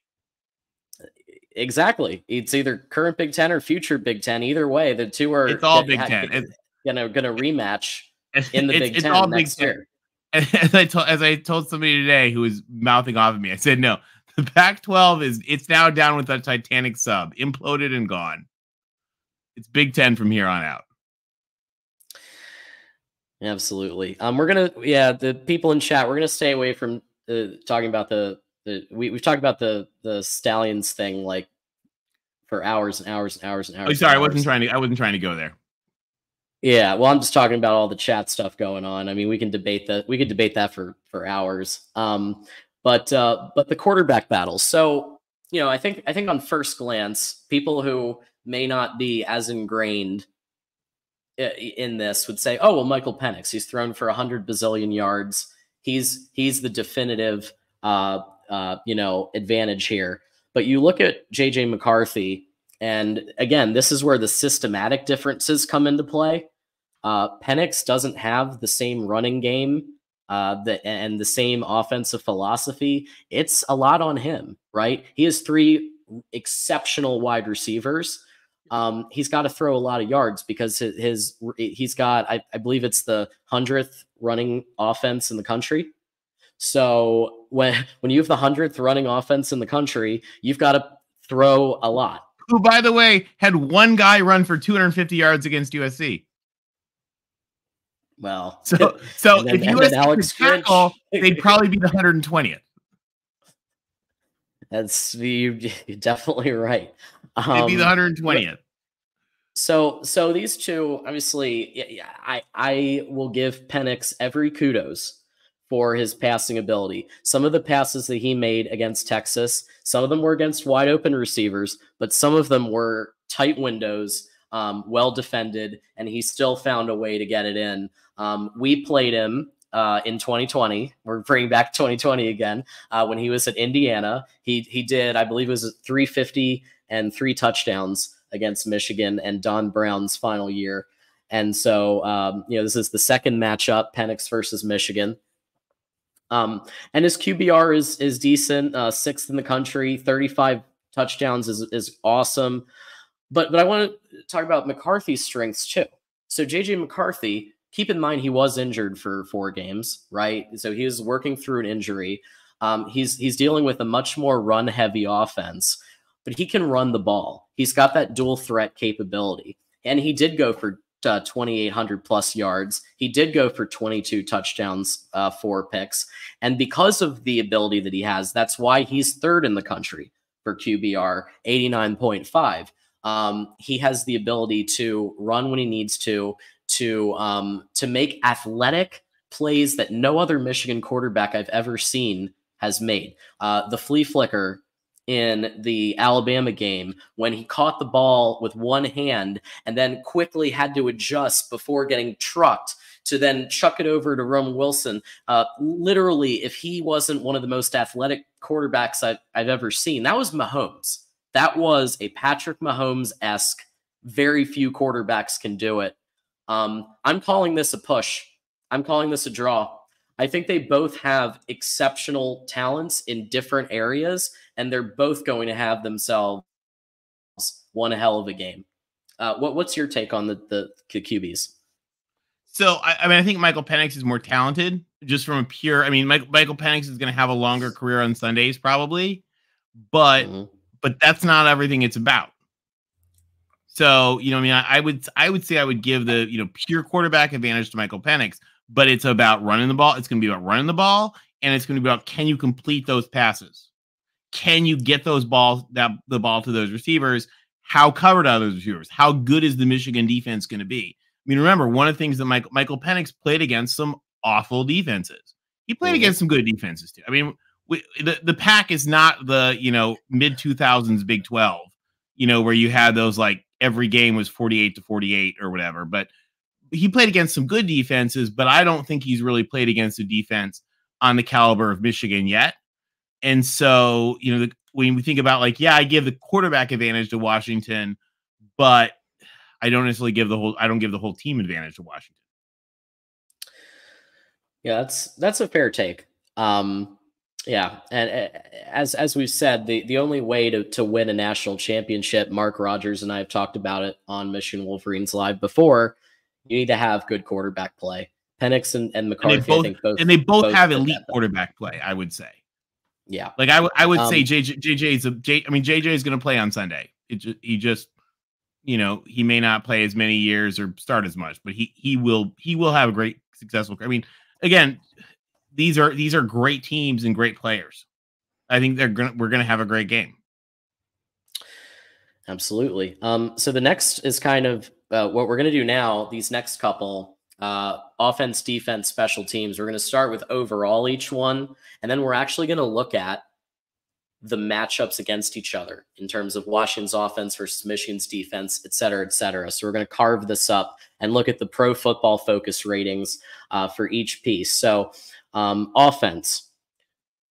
Speaker 1: Exactly. It's either current Big Ten or future Big Ten. Either way, the two are.
Speaker 2: It's all Big Ten. It's,
Speaker 1: gonna gonna rematch in the
Speaker 2: it's,
Speaker 1: Big
Speaker 2: it's
Speaker 1: Ten
Speaker 2: all
Speaker 1: next
Speaker 2: Big
Speaker 1: year.
Speaker 2: Ten. As I told as I told somebody today who was mouthing off at me, I said, "No, the Pac-12 is it's now down with a Titanic sub, imploded and gone. It's Big Ten from here on out."
Speaker 1: Absolutely. Um, we're gonna yeah, the people in chat, we're gonna stay away from uh, talking about the the we we've talked about the the Stalions thing like for hours and hours and hours and hours.
Speaker 2: Oh, sorry,
Speaker 1: I
Speaker 2: wasn't trying to I wasn't trying to go there.
Speaker 1: Yeah, well, I'm just talking about all the chat stuff going on. I mean, we can debate that. We could debate that for for hours. Um, but uh, but the quarterback battles. So you know, I think I think on first glance, people who may not be as ingrained in this would say, "Oh well, Michael Penix, he's thrown for a hundred bazillion yards. He's he's the definitive, uh, uh, you know, advantage here." But you look at JJ McCarthy, and again, this is where the systematic differences come into play. Uh, Penix doesn't have the same running game uh, the, and the same offensive philosophy. It's a lot on him, right? He has three exceptional wide receivers um, he's got to throw a lot of yards because his, his he's got I, I believe it's the hundredth running offense in the country. So when when you have the hundredth running offense in the country, you've got to throw a lot.
Speaker 2: Who, by the way, had one guy run for 250 yards against USC.
Speaker 1: Well,
Speaker 2: so so then, if USC Alex could tackle, they'd probably be the 120th.
Speaker 1: That's you, you're definitely right.
Speaker 2: Um, It'd be the 120th.
Speaker 1: So, so these two, obviously, yeah, I I will give Penix every kudos for his passing ability. Some of the passes that he made against Texas, some of them were against wide open receivers, but some of them were tight windows, um, well defended, and he still found a way to get it in. Um, we played him uh, in 2020. We're bringing back 2020 again. Uh, when he was at Indiana, he he did, I believe, it was 350 and three touchdowns against Michigan and Don Brown's final year. And so, um, you know, this is the second matchup, Penix versus Michigan. Um, and his QBR is is decent, uh, sixth in the country, 35 touchdowns is is awesome. But but I want to talk about McCarthy's strengths too. So JJ McCarthy, keep in mind he was injured for four games, right? So he was working through an injury. Um, he's he's dealing with a much more run heavy offense, but he can run the ball. He's got that dual threat capability, and he did go for uh, 2,800 plus yards. He did go for 22 touchdowns, uh, four picks. And because of the ability that he has, that's why he's third in the country for QBR, 89.5. Um, he has the ability to run when he needs to, to um, to make athletic plays that no other Michigan quarterback I've ever seen has made. Uh, the flea flicker in the Alabama game when he caught the ball with one hand and then quickly had to adjust before getting trucked to then chuck it over to Roman Wilson. Uh, literally, if he wasn't one of the most athletic quarterbacks I've, I've ever seen, that was Mahomes. That was a Patrick Mahomes esque. Very few quarterbacks can do it. Um, I'm calling this a push. I'm calling this a draw. I think they both have exceptional talents in different areas, and they're both going to have themselves one hell of a game. Uh, what, what's your take on the the, the QBs?
Speaker 2: So I, I, mean, I think Michael Penix is more talented, just from a pure. I mean, Michael, Michael Penix is going to have a longer career on Sundays probably, but mm-hmm. but that's not everything it's about. So you know, I mean, I, I, would I would say I would give the you know pure quarterback advantage to Michael Penix, but it's about running the ball. It's going to be about running the ball, and it's going to be about can you complete those passes? Can you get those balls that the ball to those receivers? How covered are those receivers? How good is the Michigan defense going to be? I mean, remember one of the things that Michael Michael Penix played against some awful defenses. He played mm-hmm. against some good defenses too. I mean, we, the the Pac is not the you know mid two thousands Big Twelve, you know, where you had those like every game was forty eight to forty eight or whatever. But he played against some good defenses, but I don't think he's really played against a defense on the caliber of Michigan yet. And so, you know, the, when we think about like, yeah, I give the quarterback advantage to Washington, but I don't necessarily give the whole I don't give the whole team advantage to Washington.
Speaker 1: Yeah, that's that's a fair take. Um yeah, and as as we've said, the the only way to to win a national championship, Mark Rogers and I have talked about it on Michigan Wolverines Live before, you need to have good quarterback play. Penix and, and McCarthy,
Speaker 2: and both,
Speaker 1: I think both,
Speaker 2: and they both, both have elite quarterback play. I would say.
Speaker 1: Yeah,
Speaker 2: like I would um, say JJ JJ is a J. I mean JJ is going to play on Sunday. It just, he just, you know, he may not play as many years or start as much, but he he will he will have a great successful. I mean, again, these are these are great teams and great players. I think they're gonna we're gonna have a great game.
Speaker 1: Absolutely. Um, so the next is kind of uh, what we're going to do now, these next couple uh, offense, defense, special teams, we're going to start with overall each one. And then we're actually going to look at the matchups against each other in terms of Washington's offense versus Michigan's defense, et cetera, et cetera. So we're going to carve this up and look at the pro football focus ratings uh, for each piece. So um, offense,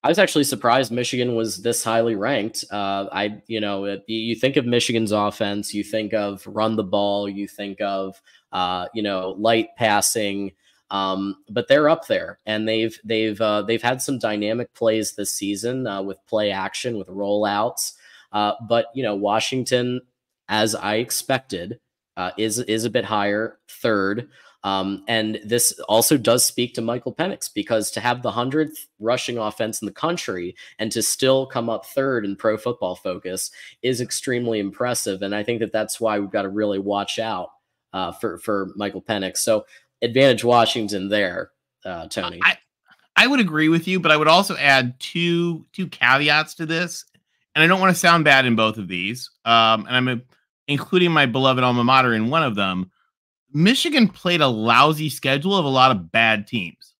Speaker 1: I was actually surprised Michigan was this highly ranked. Uh, I, you know, it, you think of Michigan's offense, you think of run the ball, you think of, uh, you know, light passing, um, but they're up there, and they've they've uh, they've had some dynamic plays this season uh, with play action, with rollouts. Uh, but you know, Washington, as I expected, uh, is is a bit higher, third. Um, and this also does speak to Michael Penix because to have the 100th rushing offense in the country and to still come up third in pro football focus is extremely impressive. And I think that that's why we've got to really watch out uh, for, for Michael Penix. So advantage Washington there, uh, Tony.
Speaker 2: I, I would agree with you, but I would also add two two caveats to this. And I don't want to sound bad in both of these. Um, and I'm including my beloved alma mater in one of them Michigan played a lousy schedule of a lot of bad teams.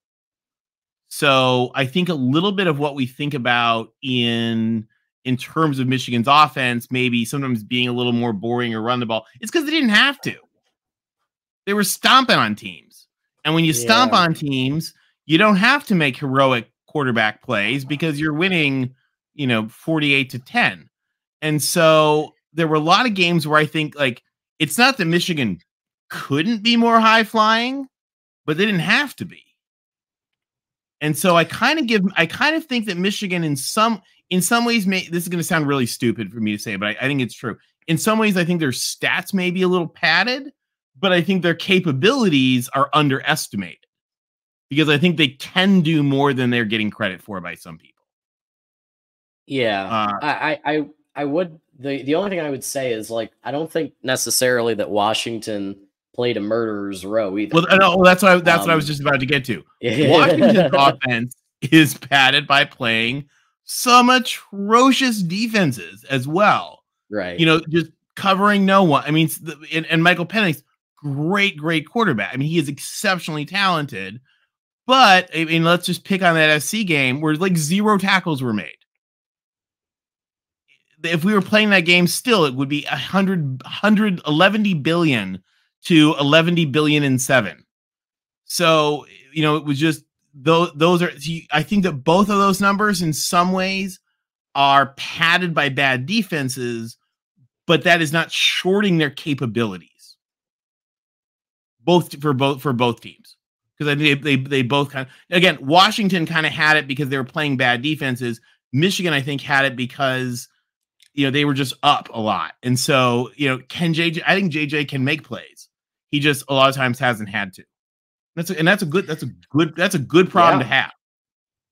Speaker 2: So I think a little bit of what we think about in in terms of Michigan's offense, maybe sometimes being a little more boring or run the ball, it's because they didn't have to. They were stomping on teams. And when you yeah. stomp on teams, you don't have to make heroic quarterback plays because you're winning, you know, 48 to 10. And so there were a lot of games where I think like it's not that Michigan couldn't be more high flying, but they didn't have to be. And so I kind of give I kind of think that Michigan in some in some ways may this is going to sound really stupid for me to say, but I, I think it's true. In some ways, I think their stats may be a little padded, but I think their capabilities are underestimated because I think they can do more than they're getting credit for by some people.
Speaker 1: Yeah, uh, I, I I would the the only thing I would say is like I don't think necessarily that Washington played a murderer's row either.
Speaker 2: Well, no, well that's what I, that's um, what I was um, just about to get to. Washington's offense is padded by playing some atrocious defenses as well.
Speaker 1: Right.
Speaker 2: You know, just covering no one. I mean, and, and Michael Penix, great, great quarterback. I mean, he is exceptionally talented. But I mean, let's just pick on that SC game where like zero tackles were made. If we were playing that game still, it would be a hundred, hundred, eleven billion to eleven billion and seven. So, you know, it was just those, those are, I think that both of those numbers in some ways are padded by bad defenses, but that is not shorting their capabilities. Both for both for both teams because I think they, they they both kind of again Washington kind of had it because they were playing bad defenses. Michigan, I think, had it because you know they were just up a lot, and so you know can JJ? I think JJ can make plays. He just a lot of times hasn't had to. That's a, and that's a good that's a good that's a good problem
Speaker 1: yeah.
Speaker 2: to have.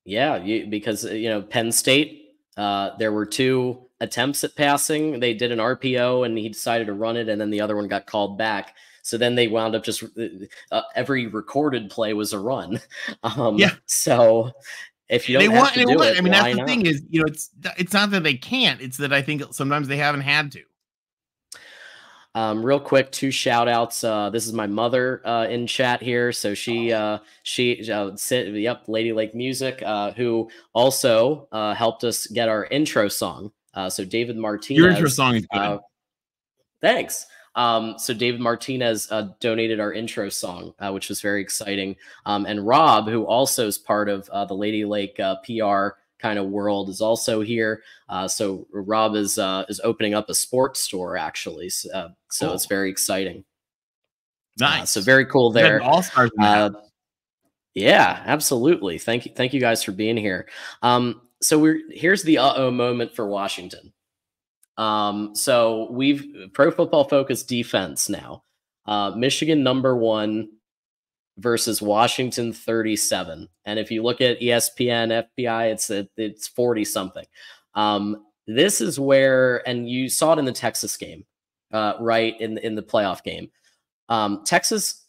Speaker 1: Yeah, you, because uh, you know Penn State, uh, there were two attempts at passing. They did an RPO, and he decided to run it, and then the other one got called back. So then they wound up just uh, uh, every recorded play was a run. Um, yeah. So if you don't
Speaker 2: they
Speaker 1: want, to do it,
Speaker 2: I mean, that's the
Speaker 1: not?
Speaker 2: thing is, you know, it's it's not that they can't. It's that I think sometimes they haven't had to.
Speaker 1: Um, real quick, two shout outs. Uh, this is my mother uh, in chat here. So she, uh, she, uh, sit, yep, Lady Lake Music, uh, who also uh, helped us get our intro song. Uh, so David Martinez.
Speaker 2: Your intro song is good.
Speaker 1: Thanks. Um, so David Martinez uh, donated our intro song, uh, which was very exciting. Um, and Rob, who also is part of uh, the Lady Lake uh, PR kind of world, is also here. Uh, so Rob is uh, is opening up a sports store actually. So, so cool. it's very exciting.
Speaker 2: Nice.
Speaker 1: so very cool there.
Speaker 2: All stars.
Speaker 1: yeah, absolutely. Thank you. Thank you guys for being here. Um, so we're here's the uh oh moment for Washington. Um, so we've pro football focus defense now. Uh, Michigan number one versus Washington 37. And if you look at ESPN, FPI, it's it's 40 something. Um, this is where, and you saw it in the Texas game, uh, right in in the playoff game. Um, Texas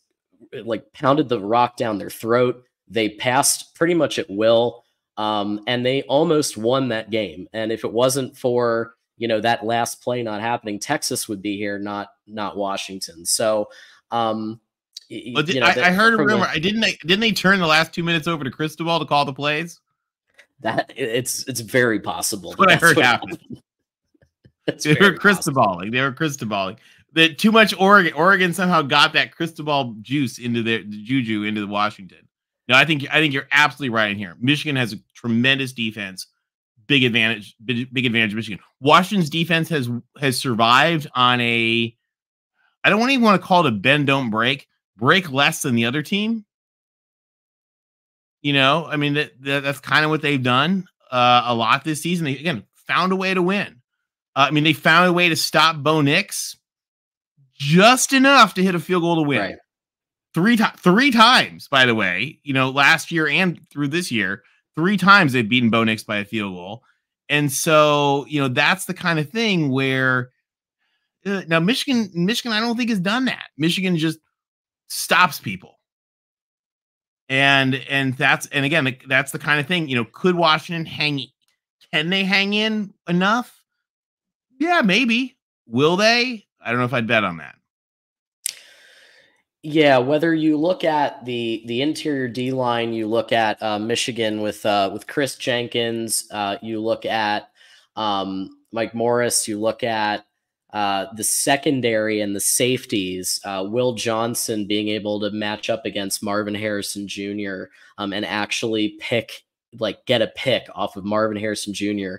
Speaker 1: like pounded the rock down their throat. They passed pretty much at will, um, and they almost won that game. And if it wasn't for you know that last play not happening, Texas would be here, not not Washington. So, um,
Speaker 2: well, did, you know, I, I, heard a rumor. The, I didn't. They, didn't they turn the last two minutes over to Cristobal to call the plays?
Speaker 1: That it's it's very possible.
Speaker 2: That's what I heard what happened. happened. they were Cristobaling. They were Cristobaling. That too much Oregon. Oregon somehow got that Cristobal juice into their the juju into the Washington. No, I think I think you're absolutely right in here. Michigan has a tremendous defense big advantage big, big advantage Michigan. Washington's defense has has survived on a I don't even want to call it a bend don't break, break less than the other team. You know, I mean that, that that's kind of what they've done uh, a lot this season. They again found a way to win. Uh, I mean, they found a way to stop Bo Nix just enough to hit a field goal to win. Right. Three times, three times, by the way. You know, last year and through this year, Three times they've beaten Bo Nix by a field goal. And so, you know, that's the kind of thing where uh, now Michigan, Michigan, I don't think has done that. Michigan just stops people. And and that's and again, that's the kind of thing, you know, could Washington hang can they hang in enough? Yeah, maybe. Will they? I don't know if I'd bet on that.
Speaker 1: Yeah, whether you look at the the interior D line, you look at uh, Michigan with uh, with Kris Jenkins, uh, you look at um, Mike Morris, you look at uh, the secondary and the safeties. Uh, Will Johnson being able to match up against Marvin Harrison Jr. Um, and actually pick like get a pick off of Marvin Harrison Jr.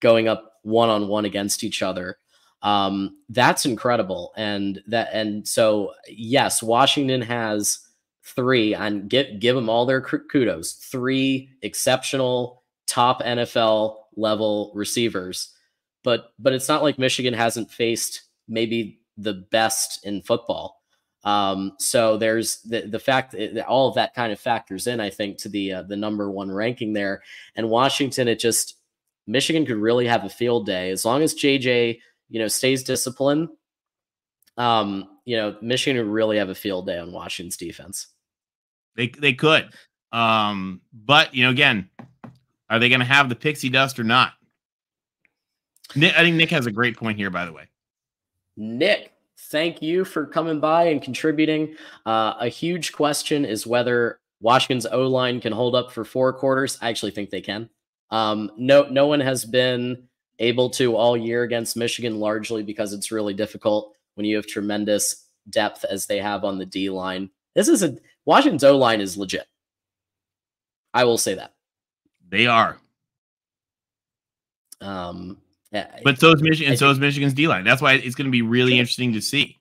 Speaker 1: going up one on one against each other um, that's incredible. And that and so yes, Washington has three and give give them all their kudos. Three exceptional top NFL level receivers. But but it's not like Michigan hasn't faced maybe the best in football. Um, so there's the the fact that all of that kind of factors in, I think, to the uh, the number one ranking there. And Washington, it just Michigan could really have a field day as long as JJ you know stays disciplined. Um, you know, Michigan would really have a field day on Washington's defense.
Speaker 2: They they could, um, but you know, again, are they going to have the pixie dust or not? Nick, I think Nick has a great point here, by the way.
Speaker 1: Nick, thank you for coming by and contributing. Uh, a huge question is whether Washington's O line can hold up for four quarters. I actually think they can. Um, no, no one has been able to all year against Michigan, largely because it's really difficult when you have tremendous depth as they have on the D line. This is a Washington's O line is legit. I will say that
Speaker 2: they are.
Speaker 1: Um,
Speaker 2: but so is Michigan, and so is Michigan's D line. That's why it's going to be really interesting to see.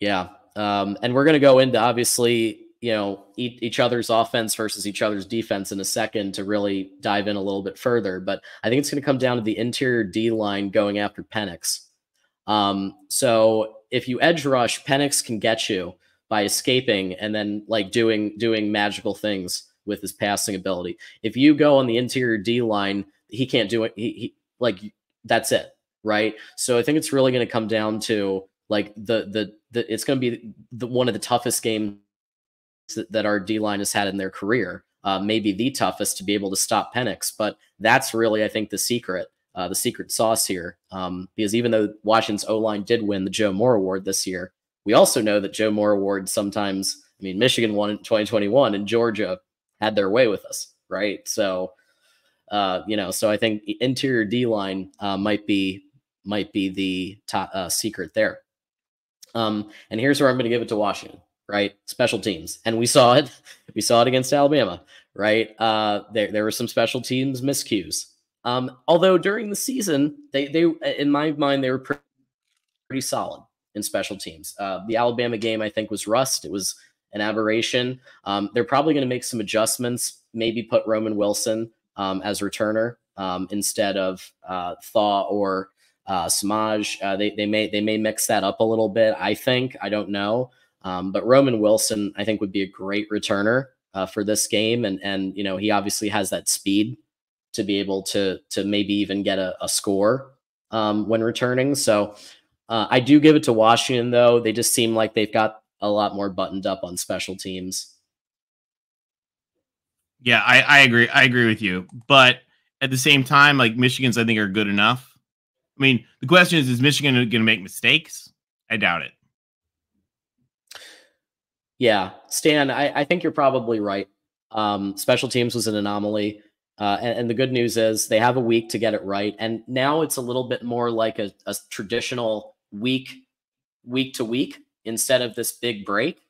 Speaker 1: Yeah, um, and we're going to go into obviously, you know, each, each other's offense versus each other's defense in a second to really dive in a little bit further. But I think it's going to come down to the interior D line going after Penix. Um, so if you edge rush, Penix can get you by escaping and then like doing doing magical things with his passing ability. If you go on the interior D line, he can't do it. He, he like that's it, right? So I think it's really going to come down to like the the the it's going to be the one of the toughest games that, that our D line has had in their career. Uh, maybe the toughest to be able to stop Penix, but that's really I think the secret. Uh, the secret sauce here, um, because even though Washington's O line did win the Joe Moore Award this year, we also know that Joe Moore Award sometimes. I mean, Michigan won in 2021, and Georgia had their way with us, right? So uh, you know, so I think interior D line uh, might be might be the top uh, secret there. Um, and here's where I'm going to give it to Washington, right? Special teams, and we saw it. We saw it against Alabama, right? Uh, there there were some special teams miscues. Um, although during the season, they they in my mind they were pretty, pretty solid in special teams. Uh, the Alabama game I think was rust. It was an aberration. Um, they're probably going to make some adjustments. Maybe put Roman Wilson um, as returner um, instead of uh, Thaw or uh, Semaj. Uh, they they may they may mix that up a little bit. I think I don't know, um, but Roman Wilson I think would be a great returner uh, for this game, and and you know he obviously has that speed to be able to to maybe even get a, a score um, when returning. So uh, I do give it to Washington though. They just seem like they've got a lot more buttoned up on special teams.
Speaker 2: Yeah, I, I agree. I agree with you. But at the same time, like Michigan's, I think are good enough. I mean, the question is, is Michigan going to make mistakes? I doubt it.
Speaker 1: Yeah, Stan, I, I think you're probably right. Um, special teams was an anomaly. Uh, and, and, the good news is they have a week to get it right. And now it's a little bit more like a, a traditional week, week to week instead of this big break.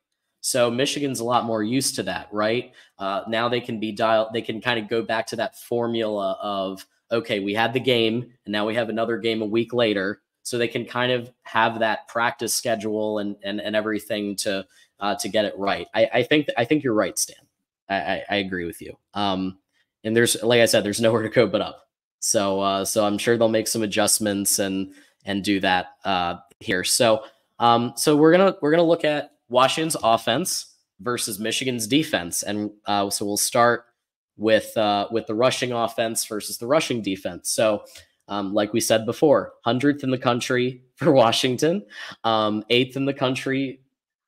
Speaker 1: So Michigan's a lot more used to that, right? Uh, now they can be dialed, they can kind of go back to that formula of, okay, we had the game and now we have another game a week later. So they can kind of have that practice schedule and and, and everything to uh, to get it right. I, I think I think you're right, Stan. I, I, I agree with you. Um, and there's like I said, there's nowhere to go but up. So uh, so I'm sure they'll make some adjustments and and do that uh, here. So um, so we're gonna we're gonna look at Washington's offense versus Michigan's defense, and uh, so we'll start with uh, with the rushing offense versus the rushing defense. So, um, like we said before, hundredth in the country for Washington, um, eighth in the country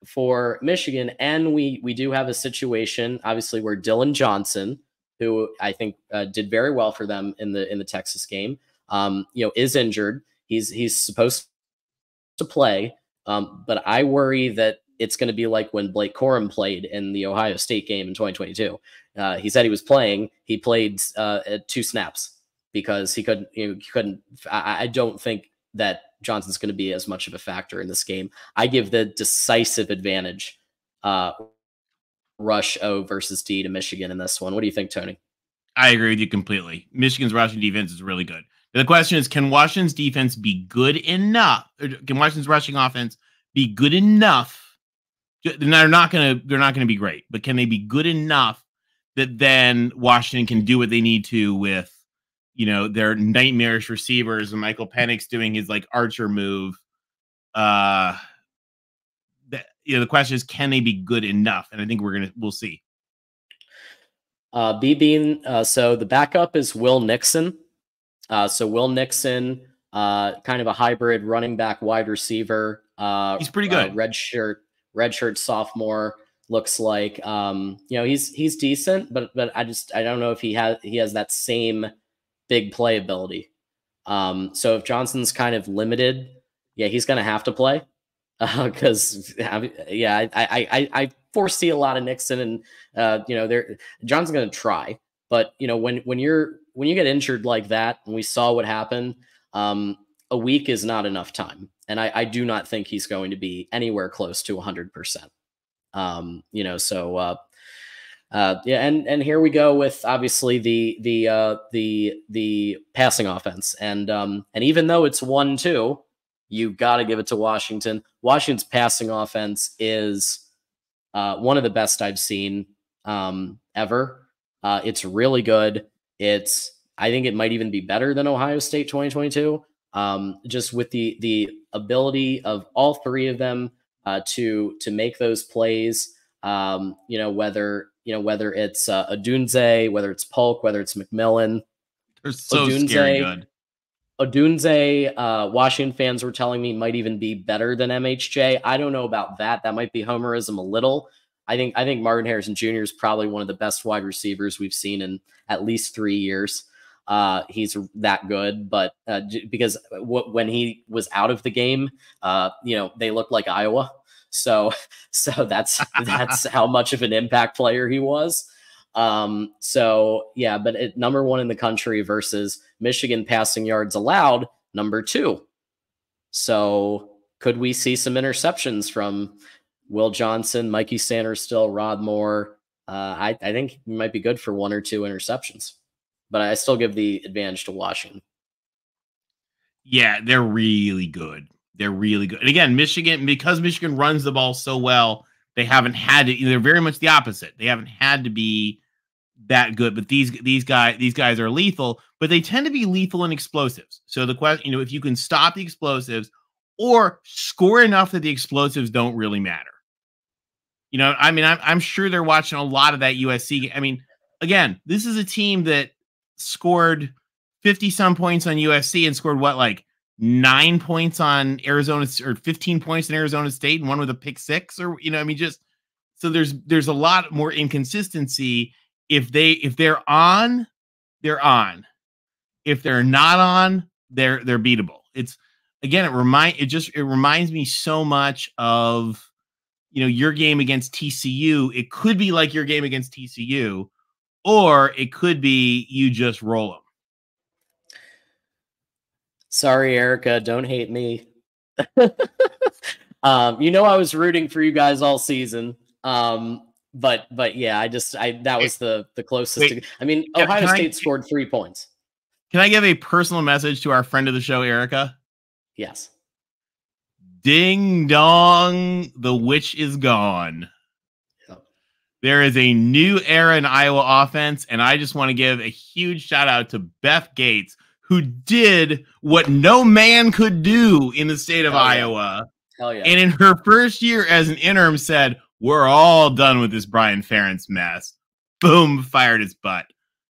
Speaker 1: for Michigan, and we we do have a situation, obviously, where Dillon Johnson, who I think uh, did very well for them in the in the Texas game, um, you know, is injured. He's he's supposed to play, um, but I worry that it's going to be like when Blake Corum played in the Ohio State game in 2022. Uh, he said he was playing. He played uh, two snaps because he couldn't. You know, he couldn't. I, I don't think that Johnson's going to be as much of a factor in this game. I give the decisive advantage. Uh, rush O versus D to Michigan in this one. What do you think, Tony?
Speaker 2: I agree with you completely. Michigan's rushing defense is really good. The question is, can Washington's defense be good enough? Can Washington's rushing offense be good enough they're not going to they're not going to be great, but can they be good enough that then Washington can do what they need to with you know their nightmarish receivers and Michael Penix doing his like archer move. Uh, that, you know the question is, can they be good enough? And I think we're gonna we'll see.
Speaker 1: Uh, B Bean. Uh, so the backup is Will Nixon. Uh, so Will Nixon, uh, kind of a hybrid running back, wide receiver. Uh,
Speaker 2: he's pretty good.
Speaker 1: Uh, red shirt, red shirt sophomore looks like. Um, you know, he's he's decent, but but I just I don't know if he has he has that same big playability. Um, so if Johnson's kind of limited, yeah, he's going to have to play because uh, yeah, I, I I foresee a lot of Nixon and uh, you know, there Johnson's going to try, but you know when when you're when you get injured like that, and we saw what happened, um, a week is not enough time, and I, I do not think he's going to be anywhere close to 100. percent um, You know, so uh, uh, yeah, and and here we go with obviously the the uh, the the passing offense, and um, and even though it's one two, you got to give it to Washington. Washington's passing offense is uh, one of the best I've seen um, ever. Uh, it's really good. It's I think it might even be better than Ohio State 2022. Um, just with the the ability of all three of them uh, to to make those plays. Um, you know whether you know whether it's uh, Odunze, whether it's Polk, whether it's McMillan.
Speaker 2: They're so Odunze, scary good.
Speaker 1: Odunze, uh, Washington fans were telling me might even be better than MHJ. I don't know about that. That might be homerism a little. I think I think Marvin Harrison Jr. is probably one of the best wide receivers we've seen in at least three years. Uh, he's that good, but uh, because w- when he was out of the game, uh, you know they looked like Iowa. So so that's that's how much of an impact player he was. Um, so yeah, but it, number one in the country versus Michigan passing yards allowed, number two. So could we see some interceptions from Will Johnson, Mike Sainristil, still Rod Moore? Uh, I, I think might be good for one or two interceptions, but I still give the advantage to Washington.
Speaker 2: Yeah, they're really good. They're really good. And again, Michigan, because Michigan runs the ball so well, they haven't had to. They're very much the opposite. They haven't had to be that good. But these these guys these guys are lethal, but they tend to be lethal in explosives. So the question, you know, if you can stop the explosives or score enough that the explosives don't really matter. You know, I mean, I'm, I'm sure they're watching a lot of that USC. I mean, again, this is a team that scored 50 some points on USC and scored what, like nine points on Arizona or 15 points in Arizona State and one with a pick six or you know I mean just so there's there's a lot more inconsistency if they if they're on they're on. If they're not on they're they're beatable. It's again it remind it just it reminds me so much of you know your game against TCU it could be like your game against TCU or it could be you just roll them
Speaker 1: Sorry, Erica. Don't hate me. um, you know, I was rooting for you guys all season. Um, but but yeah, I just I that was the the closest. To, I mean, Ohio State I, scored three points.
Speaker 2: Can I give a personal message to our friend of the show, Erica?
Speaker 1: Yes.
Speaker 2: Ding dong, the witch is gone. There is a new era in Iowa offense, and I just want to give a huge shout out to Beth Goetz, who did what no man could do in the state of Hell Iowa.
Speaker 1: Yeah. Hell yeah.
Speaker 2: And in her first year as an interim said, we're all done with this Brian Ferentz mess. Boom, fired his butt.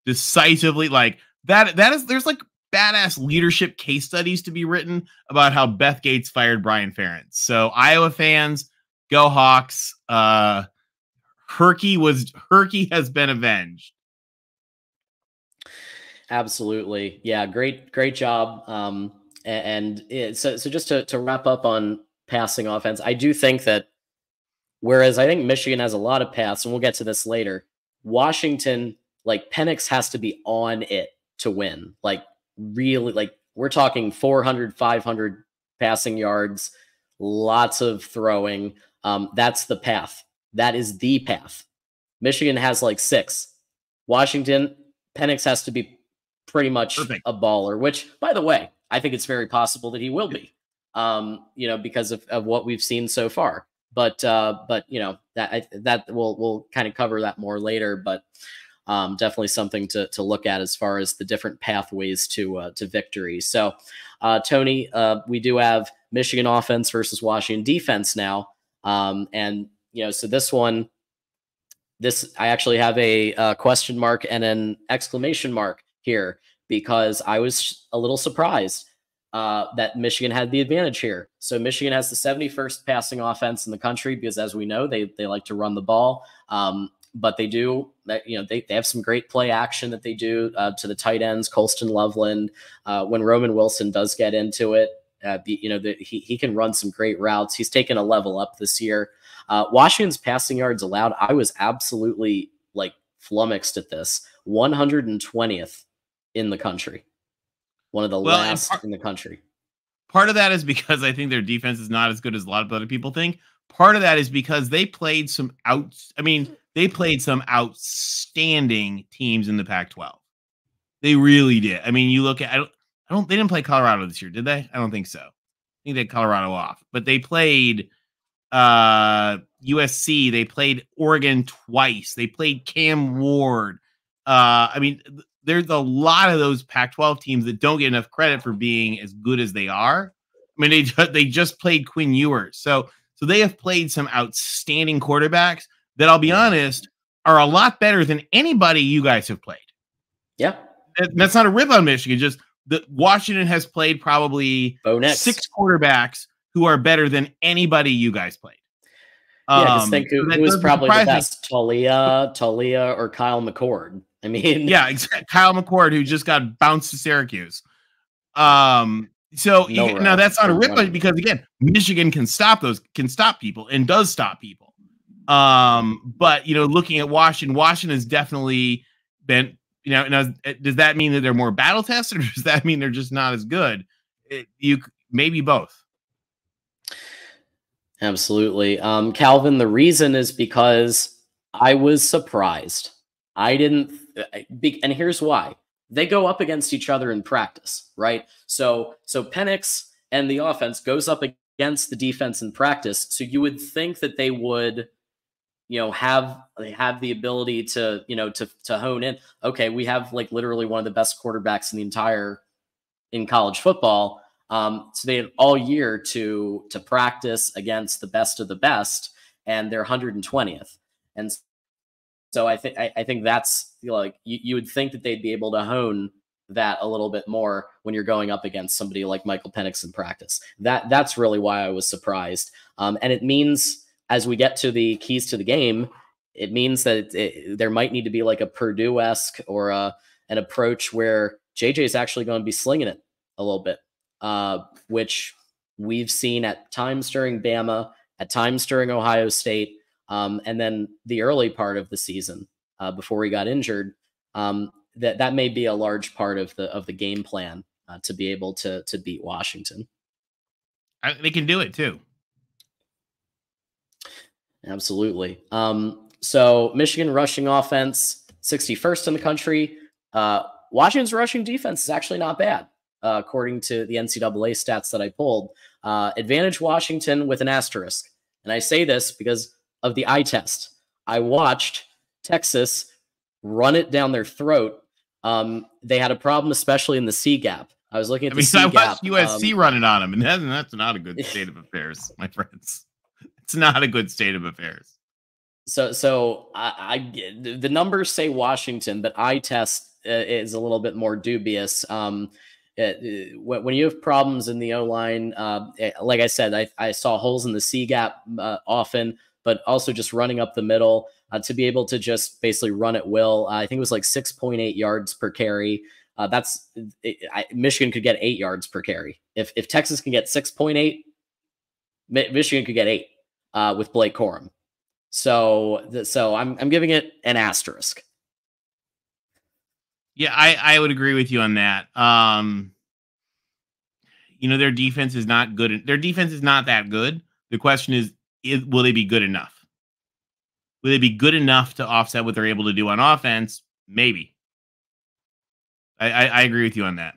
Speaker 2: Decisively, like that, that is there's like badass leadership case studies to be written about how Beth Goetz fired Brian Ferentz. So Iowa fans, go Hawks. Uh Herky was Herky has been avenged.
Speaker 1: Absolutely. Yeah, great, great job. Um, and, it, so, so just to, to wrap up on passing offense, I do think that whereas I think Michigan has a lot of paths, and we'll get to this later, Washington, like Penix has to be on it to win. Like really, like we're talking 400, 500 passing yards, lots of throwing. Um, that's the path. That is the path. Michigan has like six. Washington, Penix has to be pretty much Perfect. a baller, which, by the way, I think it's very possible that he will be, um, you know, because of, of what we've seen so far. but uh, but you know that I, that we'll we'll kind of cover that more later. But um, definitely something to to look at as far as the different pathways to uh, to victory. So, uh, Tony, uh, we do have Michigan offense versus Washington defense now, um, and you know, so this one, this I actually have a, a question mark and an exclamation mark here because I was a little surprised uh, that Michigan had the advantage here. So Michigan has the 71st passing offense in the country because, as we know, they they like to run the ball. Um, but they do that you know they, they have some great play action that they do uh, to the tight ends colston loveland uh, when roman wilson does get into it uh, the, you know the, he, he can run some great routes he's taken a level up this year uh, washington's passing yards allowed i was absolutely like flummoxed at this 120th in the country one of the well, last part, in the country
Speaker 2: part of that is because i think their defense is not as good as a lot of other people think part of that is because they played some out i mean they played some outstanding teams in the Pac-12. They really did. I mean, you look at I don't, I don't they didn't play Colorado this year, did they? I don't think so. I think they had Colorado off, but they played uh USC, they played Oregon twice. They played Cam Ward. Uh I mean, there's a lot of those Pac-12 teams that don't get enough credit for being as good as they are. I mean, they they just played Quinn Ewers. So so they have played some outstanding quarterbacks that I'll be honest are a lot better than anybody you guys have played.
Speaker 1: Yeah.
Speaker 2: That's not a rip on Michigan. Just that Washington has played probably six quarterbacks who are better than anybody you guys played.
Speaker 1: Yeah, um, just think who, who was probably the best, Talia, Taulia, or Kyle McCord. I mean,
Speaker 2: yeah, exactly. Kyle McCord, who just got bounced to Syracuse. Um, so no you, now that's not a rip because again, Michigan can stop those, can stop people, and does stop people. Um, but you know, looking at Washington, Washington has definitely been, you know, now, uh, does that mean that they're more battle tested, or does that mean they're just not as good? It, you maybe both.
Speaker 1: Absolutely. Um, Calvin, the reason is because I was surprised. I didn't, and here's why. They go up against each other in practice, right? So, so Penix and the offense goes up against the defense in practice. So you would think that they would you know have they have the ability to you know to to hone in okay we have like literally one of the best quarterbacks in the entire in college football um so they had all year to to practice against the best of the best and they're 120th and so i think I, think that's you know, like you, you would think that they'd be able to hone that a little bit more when you're going up against somebody like michael penix in practice. That that's really why i was surprised. Um and it means as we get to the keys to the game, it means that it, it, there might need to be like a Purdue esque or a, an approach where JJ is actually going to be slinging it a little bit, uh, which we've seen at times during Bama, at times during Ohio State, um, and then the early part of the season uh, before he got injured. Um, that that may be a large part of the of the game plan uh, to be able to to beat Washington.
Speaker 2: I, they can do it too.
Speaker 1: Absolutely. Um, so Michigan rushing offense, 61st in the country. Uh, Washington's rushing defense is actually not bad, uh, according to the NCAA stats that I pulled. Uh, advantage Washington with an asterisk. And I say this because of the eye test. I watched Texas run it down their throat. Um, they had a problem, especially in the C gap. I was looking at I the mean, C I
Speaker 2: watched USC um, running on them, and that's, that's not a good state of affairs, my friends it's not a good state of affairs.
Speaker 1: So, so I, I the numbers say Washington, but eye test uh, is a little bit more dubious. Um, when you have problems in the O line, uh, eh, like I said, I, I, saw holes in the C gap uh, often, but also just running up the middle uh, to be able to just basically run at will. I think it was like 6.8 yards per carry. Uh, that's it, I, Michigan could get eight yards per carry. If if Texas can get 6.8, Michigan could get eight uh, with Blake Corum. So, so I'm I'm giving it an asterisk.
Speaker 2: Yeah, I I would agree with you on that. Um, you know, their defense is not good. Their defense is not that good. The question is, is will they be good enough? Will they be good enough to offset what they're able to do on offense? Maybe. I, I, I agree with you on that.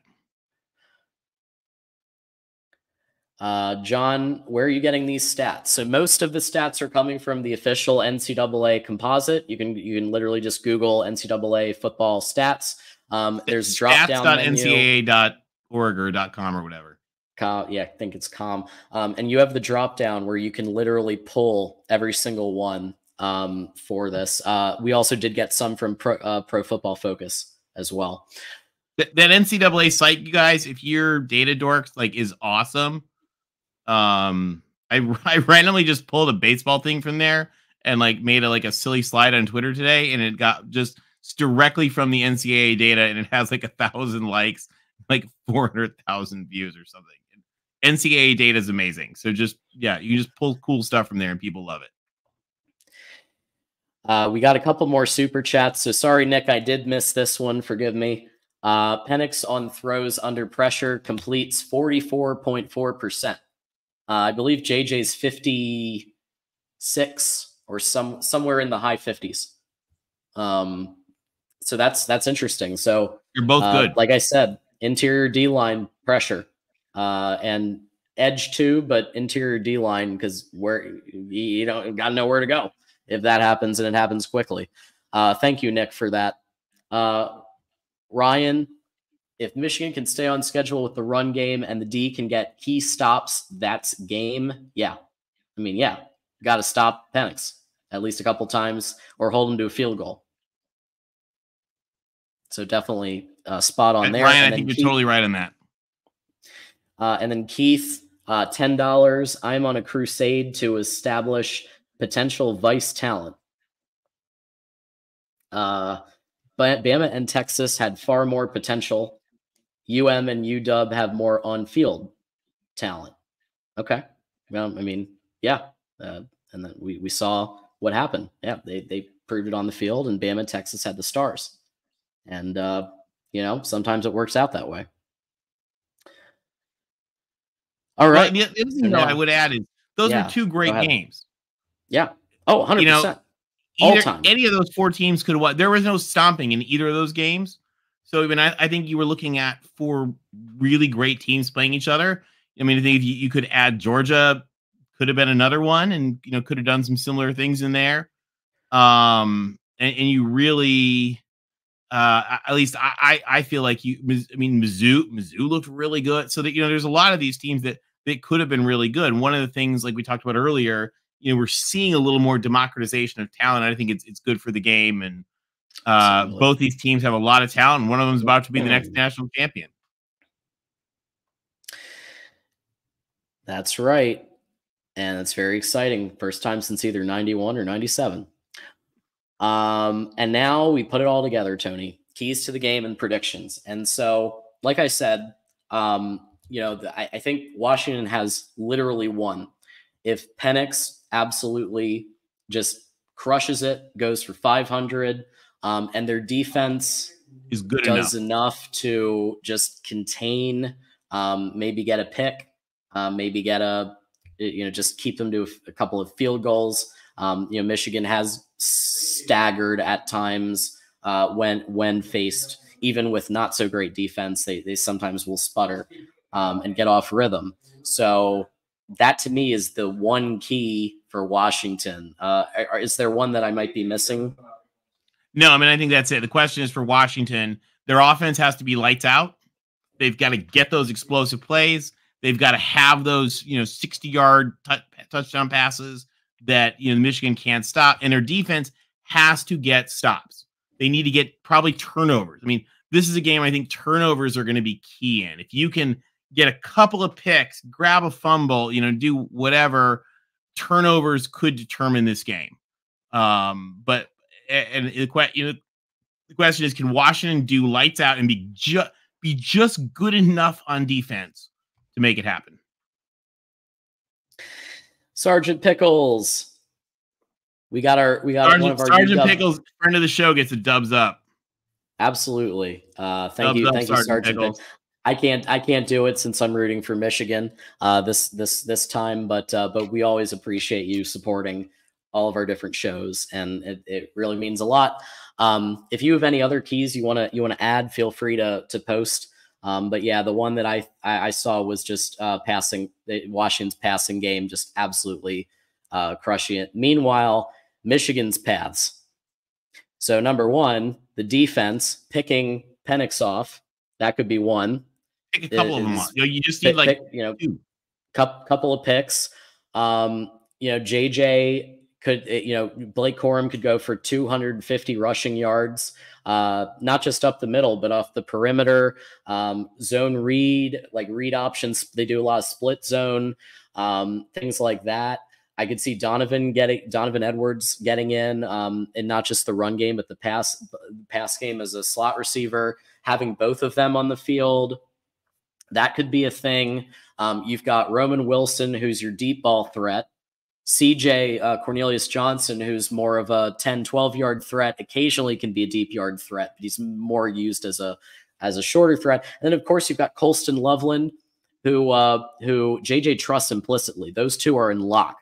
Speaker 1: Uh, John, where are you getting these stats? So most of the stats are coming from the official NCAA composite. You can you can literally just Google NCAA football stats. Um, there's drop down
Speaker 2: stats.ncaa.org or .com or whatever.
Speaker 1: Com, yeah, I think it's com. Um, and you have the drop down where you can literally pull every single one um, for this. Uh, we also did get some from Pro, uh, Pro Football Focus as well.
Speaker 2: That, that NCAA site, you guys, if you're data dorks like is awesome. Um, I I randomly just pulled a baseball thing from there and like made a like a silly slide on Twitter today, and it got just directly from the NCAA data, and it has like a thousand likes, like four hundred thousand views or something. NCAA data is amazing. So just yeah, you just pull cool stuff from there, and people love it.
Speaker 1: Uh, we got a couple more super chats. So sorry, Nick, I did miss this one. Forgive me. Uh, Penix on throws under pressure completes 44.4%. Uh, I believe JJ's 56 or some somewhere in the high 50s. Um, so that's that's interesting. So
Speaker 2: you're both uh, good.
Speaker 1: Like I said, interior D line pressure uh, and edge too, but interior D line because where you don't got nowhere to go if that happens and it happens quickly. Uh, thank you, Nick, for that. Uh, Ryan, if Michigan can stay on schedule with the run game and the D can get key stops, that's game. Yeah. I mean, yeah, got to stop Penix at least a couple times or hold him to a field goal. So definitely uh, spot on there.
Speaker 2: Ryan, I think Keith, you're totally right on that.
Speaker 1: Uh, and then Keith, uh, ten dollars. I'm on a crusade to establish potential vice talent. Uh, but Bama and Texas had far more potential. UM and UW have more on-field talent. Okay. Well, I mean, yeah. Uh, and then we, we saw what happened. Yeah, they they proved it on the field, and Bama and Texas had the stars. And uh, you know, sometimes it works out that way. All right.
Speaker 2: Well, the other thing I would add is those yeah, are two great games.
Speaker 1: Yeah. Oh, 100%. You know,
Speaker 2: either, time. any of those four teams could have won. There was no stomping in either of those games. So even I, I think you were looking at four really great teams playing each other. I mean, I think you, you could add Georgia, could have been another one, and you know, could have done some similar things in there. Um, and, and you really uh, at least I, I, I feel like you. I mean, Mizzou Mizzou looked really good. So that you know, there's a lot of these teams that that could have been really good. And one of the things, like we talked about earlier, you know, we're seeing a little more democratization of talent. I think it's it's good for the game. And uh, both these teams have a lot of talent. And one of them is about to be the next national champion.
Speaker 1: That's right. And it's very exciting. First time since either 91 or 97. Um, and now we put it all together, Tony. Keys to the game and predictions. And so, like I said, um, you know, the, I, I, think Washington has literally won. If Penix absolutely just crushes it, goes for 500, um, and their defense
Speaker 2: is good
Speaker 1: does
Speaker 2: enough.
Speaker 1: enough to just contain, um, maybe get a pick, uh, maybe get a, you know, just keep them to a, a couple of field goals. Um, you know, Michigan has staggered at times uh, when when faced, even with not so great defense. They they sometimes will sputter um, and get off rhythm. So that to me is the one key for Washington. Uh, is there one that I might be missing?
Speaker 2: No, I mean I think that's it. The question is for Washington. Their offense has to be lights out. They've got to get those explosive plays. They've got to have those, you know, 60 yard touchdown passes that you know Michigan can't stop, and their defense has to get stops. They need to get probably turnovers. I mean, this is a game I think turnovers are going to be key in. If you can get a couple of picks, grab a fumble, you know, do whatever, turnovers could determine this game. Um, but and the you know, the question is, can Washington do lights out and be just be just good enough on defense to make it happen?
Speaker 1: Sergeant Pickles. We got our we got
Speaker 2: Sergeant,
Speaker 1: one of our
Speaker 2: Sergeant Pickles, friend of the show, gets a dubs up.
Speaker 1: Absolutely. Uh, thank dubs you, up, thank Sergeant you, Sergeant Pickles. I can't I can't do it since I'm rooting for Michigan uh, this this this time, but uh, but we always appreciate you supporting all of our different shows, and it, it really means a lot. Um, if you have any other keys you want to you want to add, feel free to to post Um, but yeah, the one that I I, I saw was just uh, passing Washington's passing game, just absolutely uh, crushing it. Meanwhile, Michigan's paths. So number one, the defense picking Penix off. That could be one.
Speaker 2: Pick a couple of them. You, know, you just need pick, like pick,
Speaker 1: you know, two. couple of picks. Um, you know, JJ could eh, you know Blake Corum could go for 250 rushing yards, uh, not just up the middle, but off the perimeter. Um, zone read, like read options, they do a lot of split zone, um, things like that. I could see Donovan getting Donovan Edwards getting in, um, and not just the run game, but the pass pass game as a slot receiver. Having both of them on the field, that could be a thing. Um, you've got Roman Wilson, who's your deep ball threat. CJ uh, Cornelius Johnson, who's more of a 10, 12 yard threat, occasionally can be a deep yard threat, but he's more used as a as a shorter threat. And then of course you've got Colston Loveland, who uh, who JJ trusts implicitly. Those two are in lock.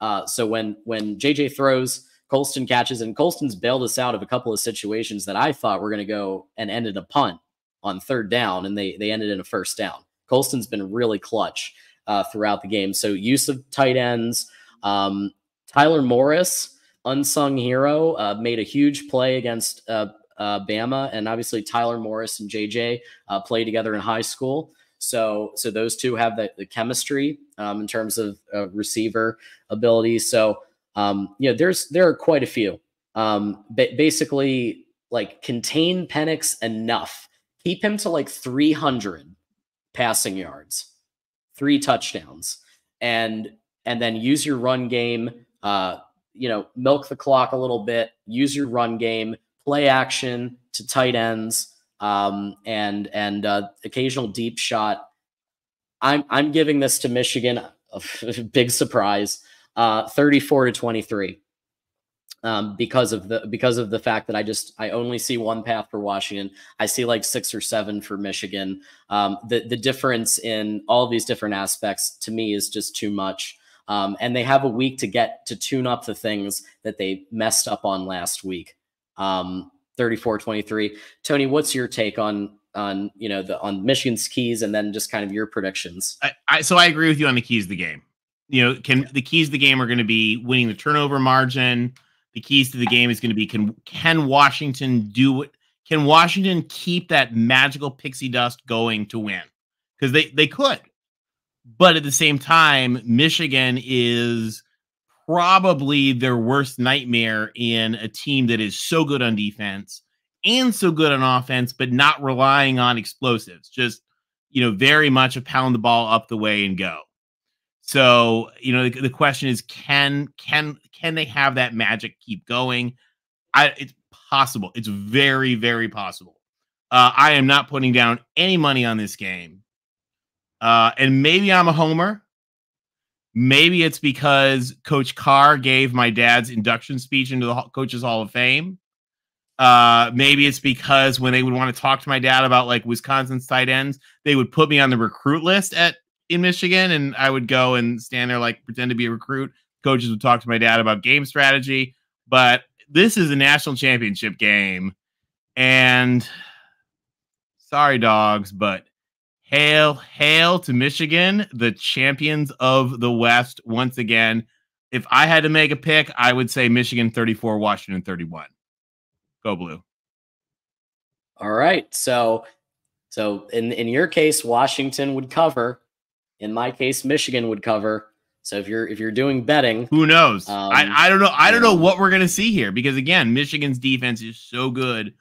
Speaker 1: Uh, so when when JJ throws, Colston catches, and Colston's bailed us out of a couple of situations that I thought were going to go and ended a punt on third down, and they they ended in a first down. Colston's been really clutch uh, throughout the game. So use of tight ends. Um, Tyler Morris, unsung hero, uh, made a huge play against uh, uh, Bama, and obviously Tyler Morris and JJ uh, played together in high school. So, so those two have the, the chemistry um, in terms of uh, receiver ability. So, um, you know, there's there are quite a few. Um, ba- basically, like contain Penix enough, keep him to like 300 passing yards, three touchdowns, and and then use your run game. Uh, you know, milk the clock a little bit. Use your run game, play action to tight ends, um, and and uh, occasional deep shot. I'm I'm giving this to Michigan. A big surprise, uh, 34 to 23. Um, because of the because of the fact that I just I only see one path for Washington. I see like six or seven for Michigan. Um, the the difference in all these different aspects to me is just too much. Um, and they have a week to get to tune up the things that they messed up on last week. Um, 34 23. Tony, what's your take on on you know the on Michigan's keys and then just kind of your predictions?
Speaker 2: I, I so I agree with you on the keys of the game. You know, can the keys of the game are going to be winning the turnover margin. The keys to the game is going to be can can Washington do it? Can Washington keep that magical pixie dust going to win? Because they they could. But at the same time, Michigan is probably their worst nightmare in a team that is so good on defense and so good on offense, but not relying on explosives. Just, you know, very much a pound the ball up the way and go. So, you know, the, the question is, can can can they have that magic keep going? I it's possible. It's very, very possible. Uh, I am not putting down any money on this game. Uh, and maybe I'm a homer. Maybe it's because Coach Carr gave my dad's induction speech into the Coaches Hall of Fame. Uh, maybe it's because when they would want to talk to my dad about like Wisconsin's tight ends, they would put me on the recruit list at in Michigan, and I would go and stand there like pretend to be a recruit. Coaches would talk to my dad about game strategy, but this is a national championship game, and sorry, dogs, but Hail, hail to Michigan, the champions of the West once again. If I had to make a pick, I would say Michigan 34, Washington 31. Go blue.
Speaker 1: All right. So so in in your case Washington would cover. In my case Michigan would cover. So if you're if you're doing betting,
Speaker 2: who knows? Um, I, I don't know. I don't know what we're gonna see here because again, Michigan's defense is so good.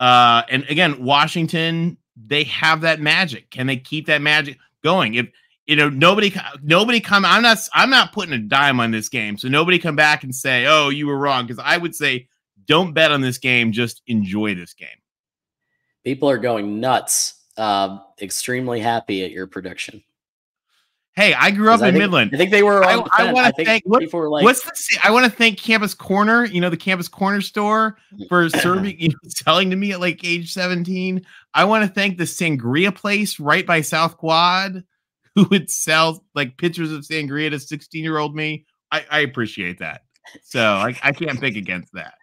Speaker 2: Uh, and again, Washington they have that magic. Can they keep that magic going? If you know nobody nobody come I'm not I'm not putting a dime on this game. So nobody come back and say, "Oh, you were wrong." Cuz I would say don't bet on this game, just enjoy this game.
Speaker 1: People are going nuts. Uh, extremely happy at your prediction.
Speaker 2: Hey, I grew up in
Speaker 1: think,
Speaker 2: Midland.
Speaker 1: I think they were.
Speaker 2: I, I want to thank. What, like, what's the? I want to thank Campus Corner. You know the Campus Corner store for serving, you know, selling to me at like age seventeen. I want to thank the Sangria place right by South Quad, who would sell like pictures of sangria to sixteen year old me. I, I appreciate that. So I, I can't think against that.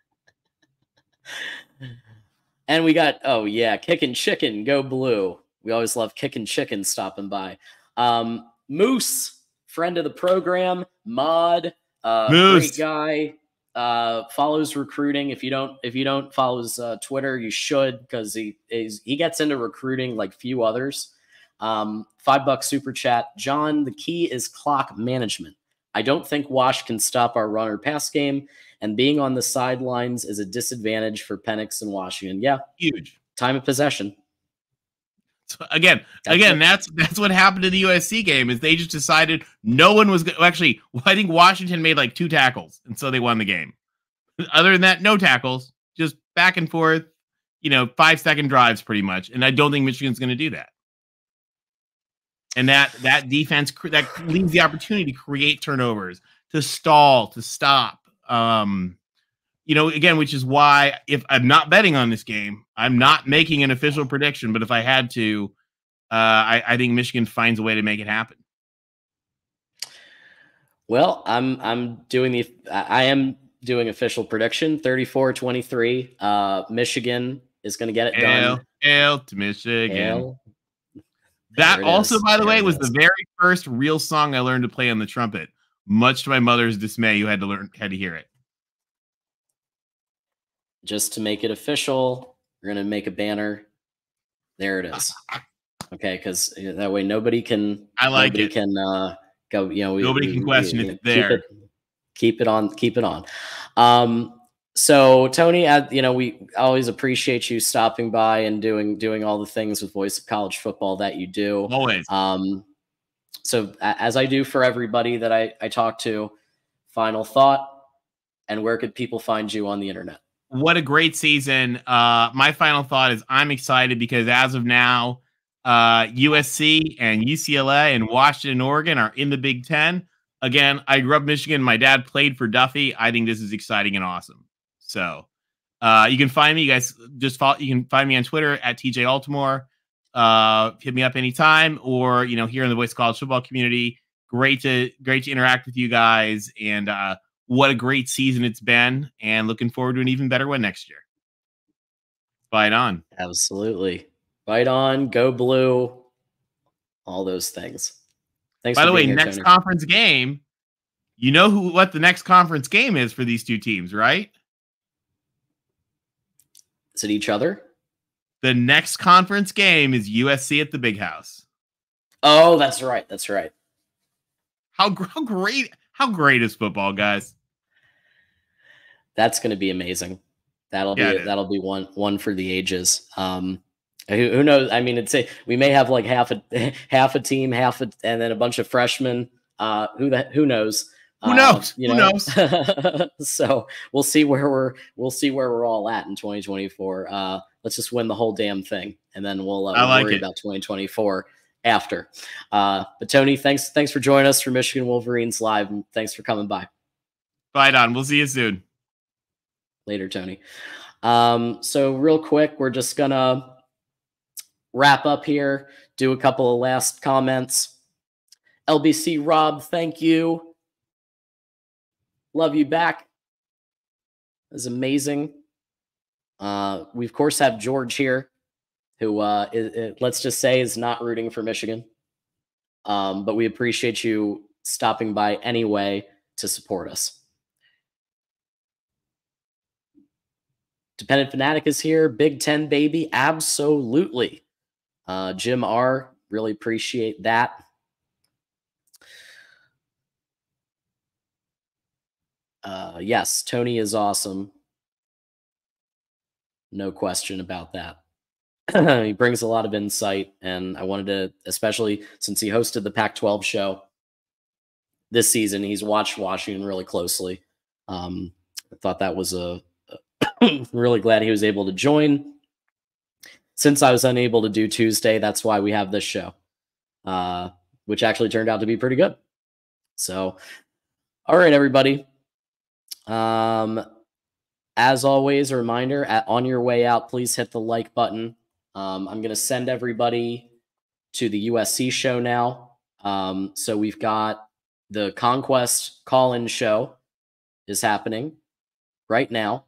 Speaker 1: And we got oh yeah, kicking chicken, go blue. We always love kicking chicken stopping by. Um, Moose, friend of the program, Mod, uh,
Speaker 2: Moose.
Speaker 1: great guy. Uh, follows recruiting. If you don't, if you don't follow his uh, Twitter, you should because he is he gets into recruiting like few others. Um, five bucks super chat. John, the key is clock management. I don't think Wash can stop our runner pass game, and being on the sidelines is a disadvantage for Penix and Washington. Yeah,
Speaker 2: Huge.
Speaker 1: time of possession.
Speaker 2: So again,
Speaker 1: That's
Speaker 2: again,
Speaker 1: it.
Speaker 2: that's that's what happened in the USC game. Is they just decided no one was go- actually. I think Washington made like two tackles, and so they won the game. Other than that, no tackles, just back and forth. You know, five second drives, pretty much. And I don't think Michigan's going to do that. And that that defense that leaves the opportunity to create turnovers, to stall, to stop. Um, you know, again, which is why if I'm not betting on this game, I'm not making an official prediction. But if I had to, uh, I, I think Michigan finds a way to make it happen.
Speaker 1: Well, I'm I'm doing the I am doing official prediction 34-23. Uh Michigan is going to get it done.
Speaker 2: hail to Michigan. That also,
Speaker 1: is.
Speaker 2: by the
Speaker 1: There
Speaker 2: way, was
Speaker 1: is.
Speaker 2: the very first real song I learned to play on the trumpet. Much to my mother's dismay, you had to learn had to hear it.
Speaker 1: Just to make it official, we're going to make a banner. There it is. Okay, cuz that way nobody can
Speaker 2: I like
Speaker 1: nobody
Speaker 2: it.
Speaker 1: can uh go, you know, we,
Speaker 2: Nobody
Speaker 1: we-
Speaker 2: can question
Speaker 1: we
Speaker 2: it's
Speaker 1: keep
Speaker 2: there.
Speaker 1: It, keep it on, keep it on. Um so Tony, I, you know, we always appreciate you stopping by and doing doing all the things with Voice of College Football that you do.
Speaker 2: Always.
Speaker 1: Um, so as I do for everybody that I, I talk to, final thought, and where could people find you on the internet?
Speaker 2: What a great season. Uh, my final thought is I'm excited because as of now, uh, USC and UCLA and Washington, Oregon are in the Big Ten. Again, I grew up Michigan. My dad played for Duffy. I think this is exciting and awesome. So uh, you can find me, you guys. Just follow. You can find me on Twitter at TJ Altimore. Uh, hit me up anytime, or you know, here in the Voice College Football community. Great to great to interact with you guys, and uh, what a great season it's been, and looking forward to an even better one next year. Fight on.
Speaker 1: Absolutely. Fight on, go blue, all those things. Thanks
Speaker 2: By the way,
Speaker 1: here,
Speaker 2: next conference game, you know who what the next conference game is for these two teams, right?
Speaker 1: Is it each other?
Speaker 2: The next conference game is USC at the Big House.
Speaker 1: Oh, that's right. That's right.
Speaker 2: How, how great how great is football, guys?
Speaker 1: That's going to be amazing. That'll
Speaker 2: Yeah,
Speaker 1: be that'll be one one for the ages. Um, who, who knows? I mean, it's a, we may have like half a half a team, half a, and then a bunch of freshmen. Uh, who that? Who knows?
Speaker 2: Who
Speaker 1: Uh,
Speaker 2: knows?
Speaker 1: you
Speaker 2: Who
Speaker 1: know?
Speaker 2: knows?
Speaker 1: so we'll see where we're we'll see where we're all at in 2024. Uh, let's just win the whole damn thing, and then we'll, uh, we'll
Speaker 2: like
Speaker 1: worry
Speaker 2: it.
Speaker 1: about 2024 after. Uh, but Tony, thanks thanks for joining us for Michigan Wolverines live, and thanks for coming by.
Speaker 2: Bye, Don. We'll see you soon.
Speaker 1: Later, Tony. Um, so real quick, we're just gonna wrap up here, do a couple of last comments. LBC Rob, thank you. Love you back. It's amazing. Uh, we of course have George here, who uh, let's just say is not rooting for Michigan. Um, but we appreciate you stopping by anyway to support us. Dependent Fanatic is here. Big Ten baby, absolutely. Uh, Jim R, really appreciate that. Uh, yes, Tony is awesome. No question about that. he brings a lot of insight, and I wanted to, especially since he hosted the Pac 12 show this season, he's watched Washington really closely. Um, I thought that was a, really glad he was able to join. Since I was unable to do Tuesday, that's why we have this show, uh, which actually turned out to be pretty good. So, all right, everybody. Um, as always, a reminder at, on your way out, please hit the like button. Um, I'm going to send everybody to the USC show now. Um, so we've got the Conquest call in show is happening right now.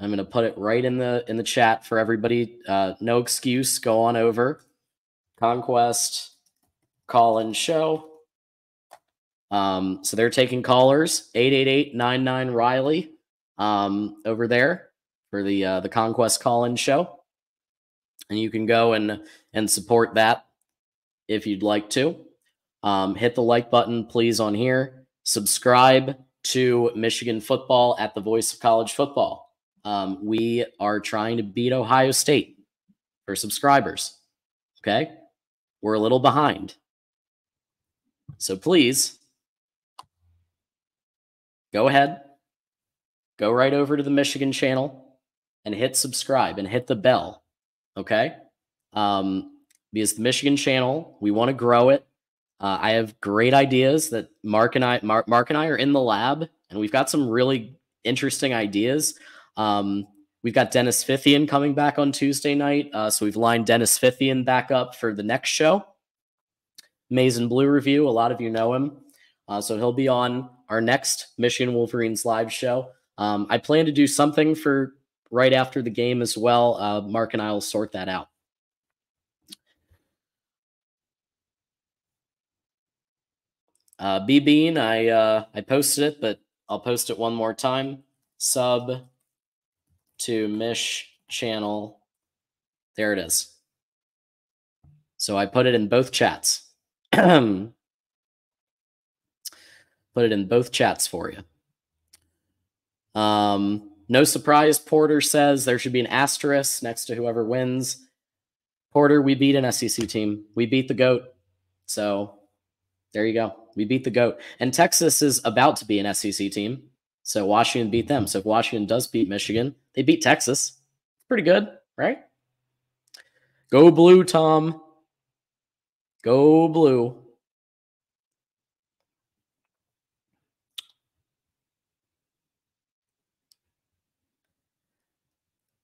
Speaker 1: I'm going to put it right in the in the chat for everybody. Uh, no excuse. Go on over. Conquest call in show. Um, so they're taking callers 888-99 Riley um, over there for the uh, the Conquest call in show. And you can go and and support that if you'd like to. Um, hit the like button, please, on here. Subscribe to Michigan football at the Voice of College Football. Um, we are trying to beat Ohio State for subscribers. Okay. We're a little behind. So please go ahead, go right over to the Michigan channel and hit subscribe and hit the bell. Okay. Um, because the Michigan channel, we want to grow it. Uh, I have great ideas that Mark and I, Mark, Mark and I are in the lab, and we've got some really interesting ideas. Um, we've got Dennis Fithian coming back on Tuesday night, uh, so we've lined Dennis Fithian back up for the next show. Maize and Blue review. A lot of you know him, uh, so he'll be on our next Michigan Wolverines live show. Um, I plan to do something for right after the game as well. Uh, Mark and I will sort that out. Uh, B Bean, I uh, I posted it, but I'll post it one more time. Sub to Mish channel. There it is. So I put it in both chats. put it in both chats for you. Um, no surprise, Porter says there should be an asterisk next to whoever wins. Porter, we beat an SEC team. We beat the GOAT. So there you go. We beat the GOAT. And Texas is about to be an SEC team. So Washington beat them. So if Washington does beat Michigan, they beat Texas. Pretty good, right? Go blue, Tom. Go blue.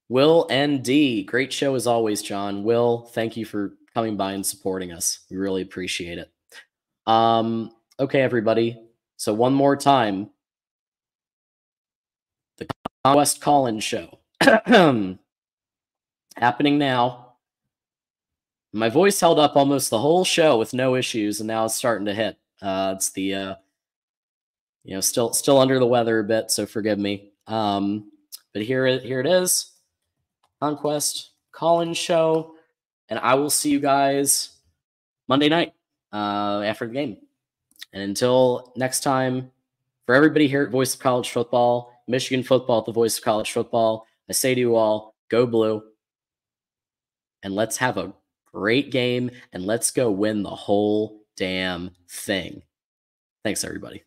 Speaker 1: Will ND, great show as always, John. Will, thank you for coming by and supporting us. We really appreciate it. Um, okay, everybody. So one more time, the Conquest call in show happening now. My voice held up almost the whole show with no issues, and now it's starting to hit. Uh, it's the uh, you know still still under the weather a bit, so forgive me. Um, but here it here it is, Conquest call in show, and I will see you guys Monday night uh, after the game. And until next time, for everybody here at Voice of College Football, Michigan football the Voice of College Football, I say to you all, go blue. And let's have a great game and let's go win the whole damn thing. Thanks, everybody.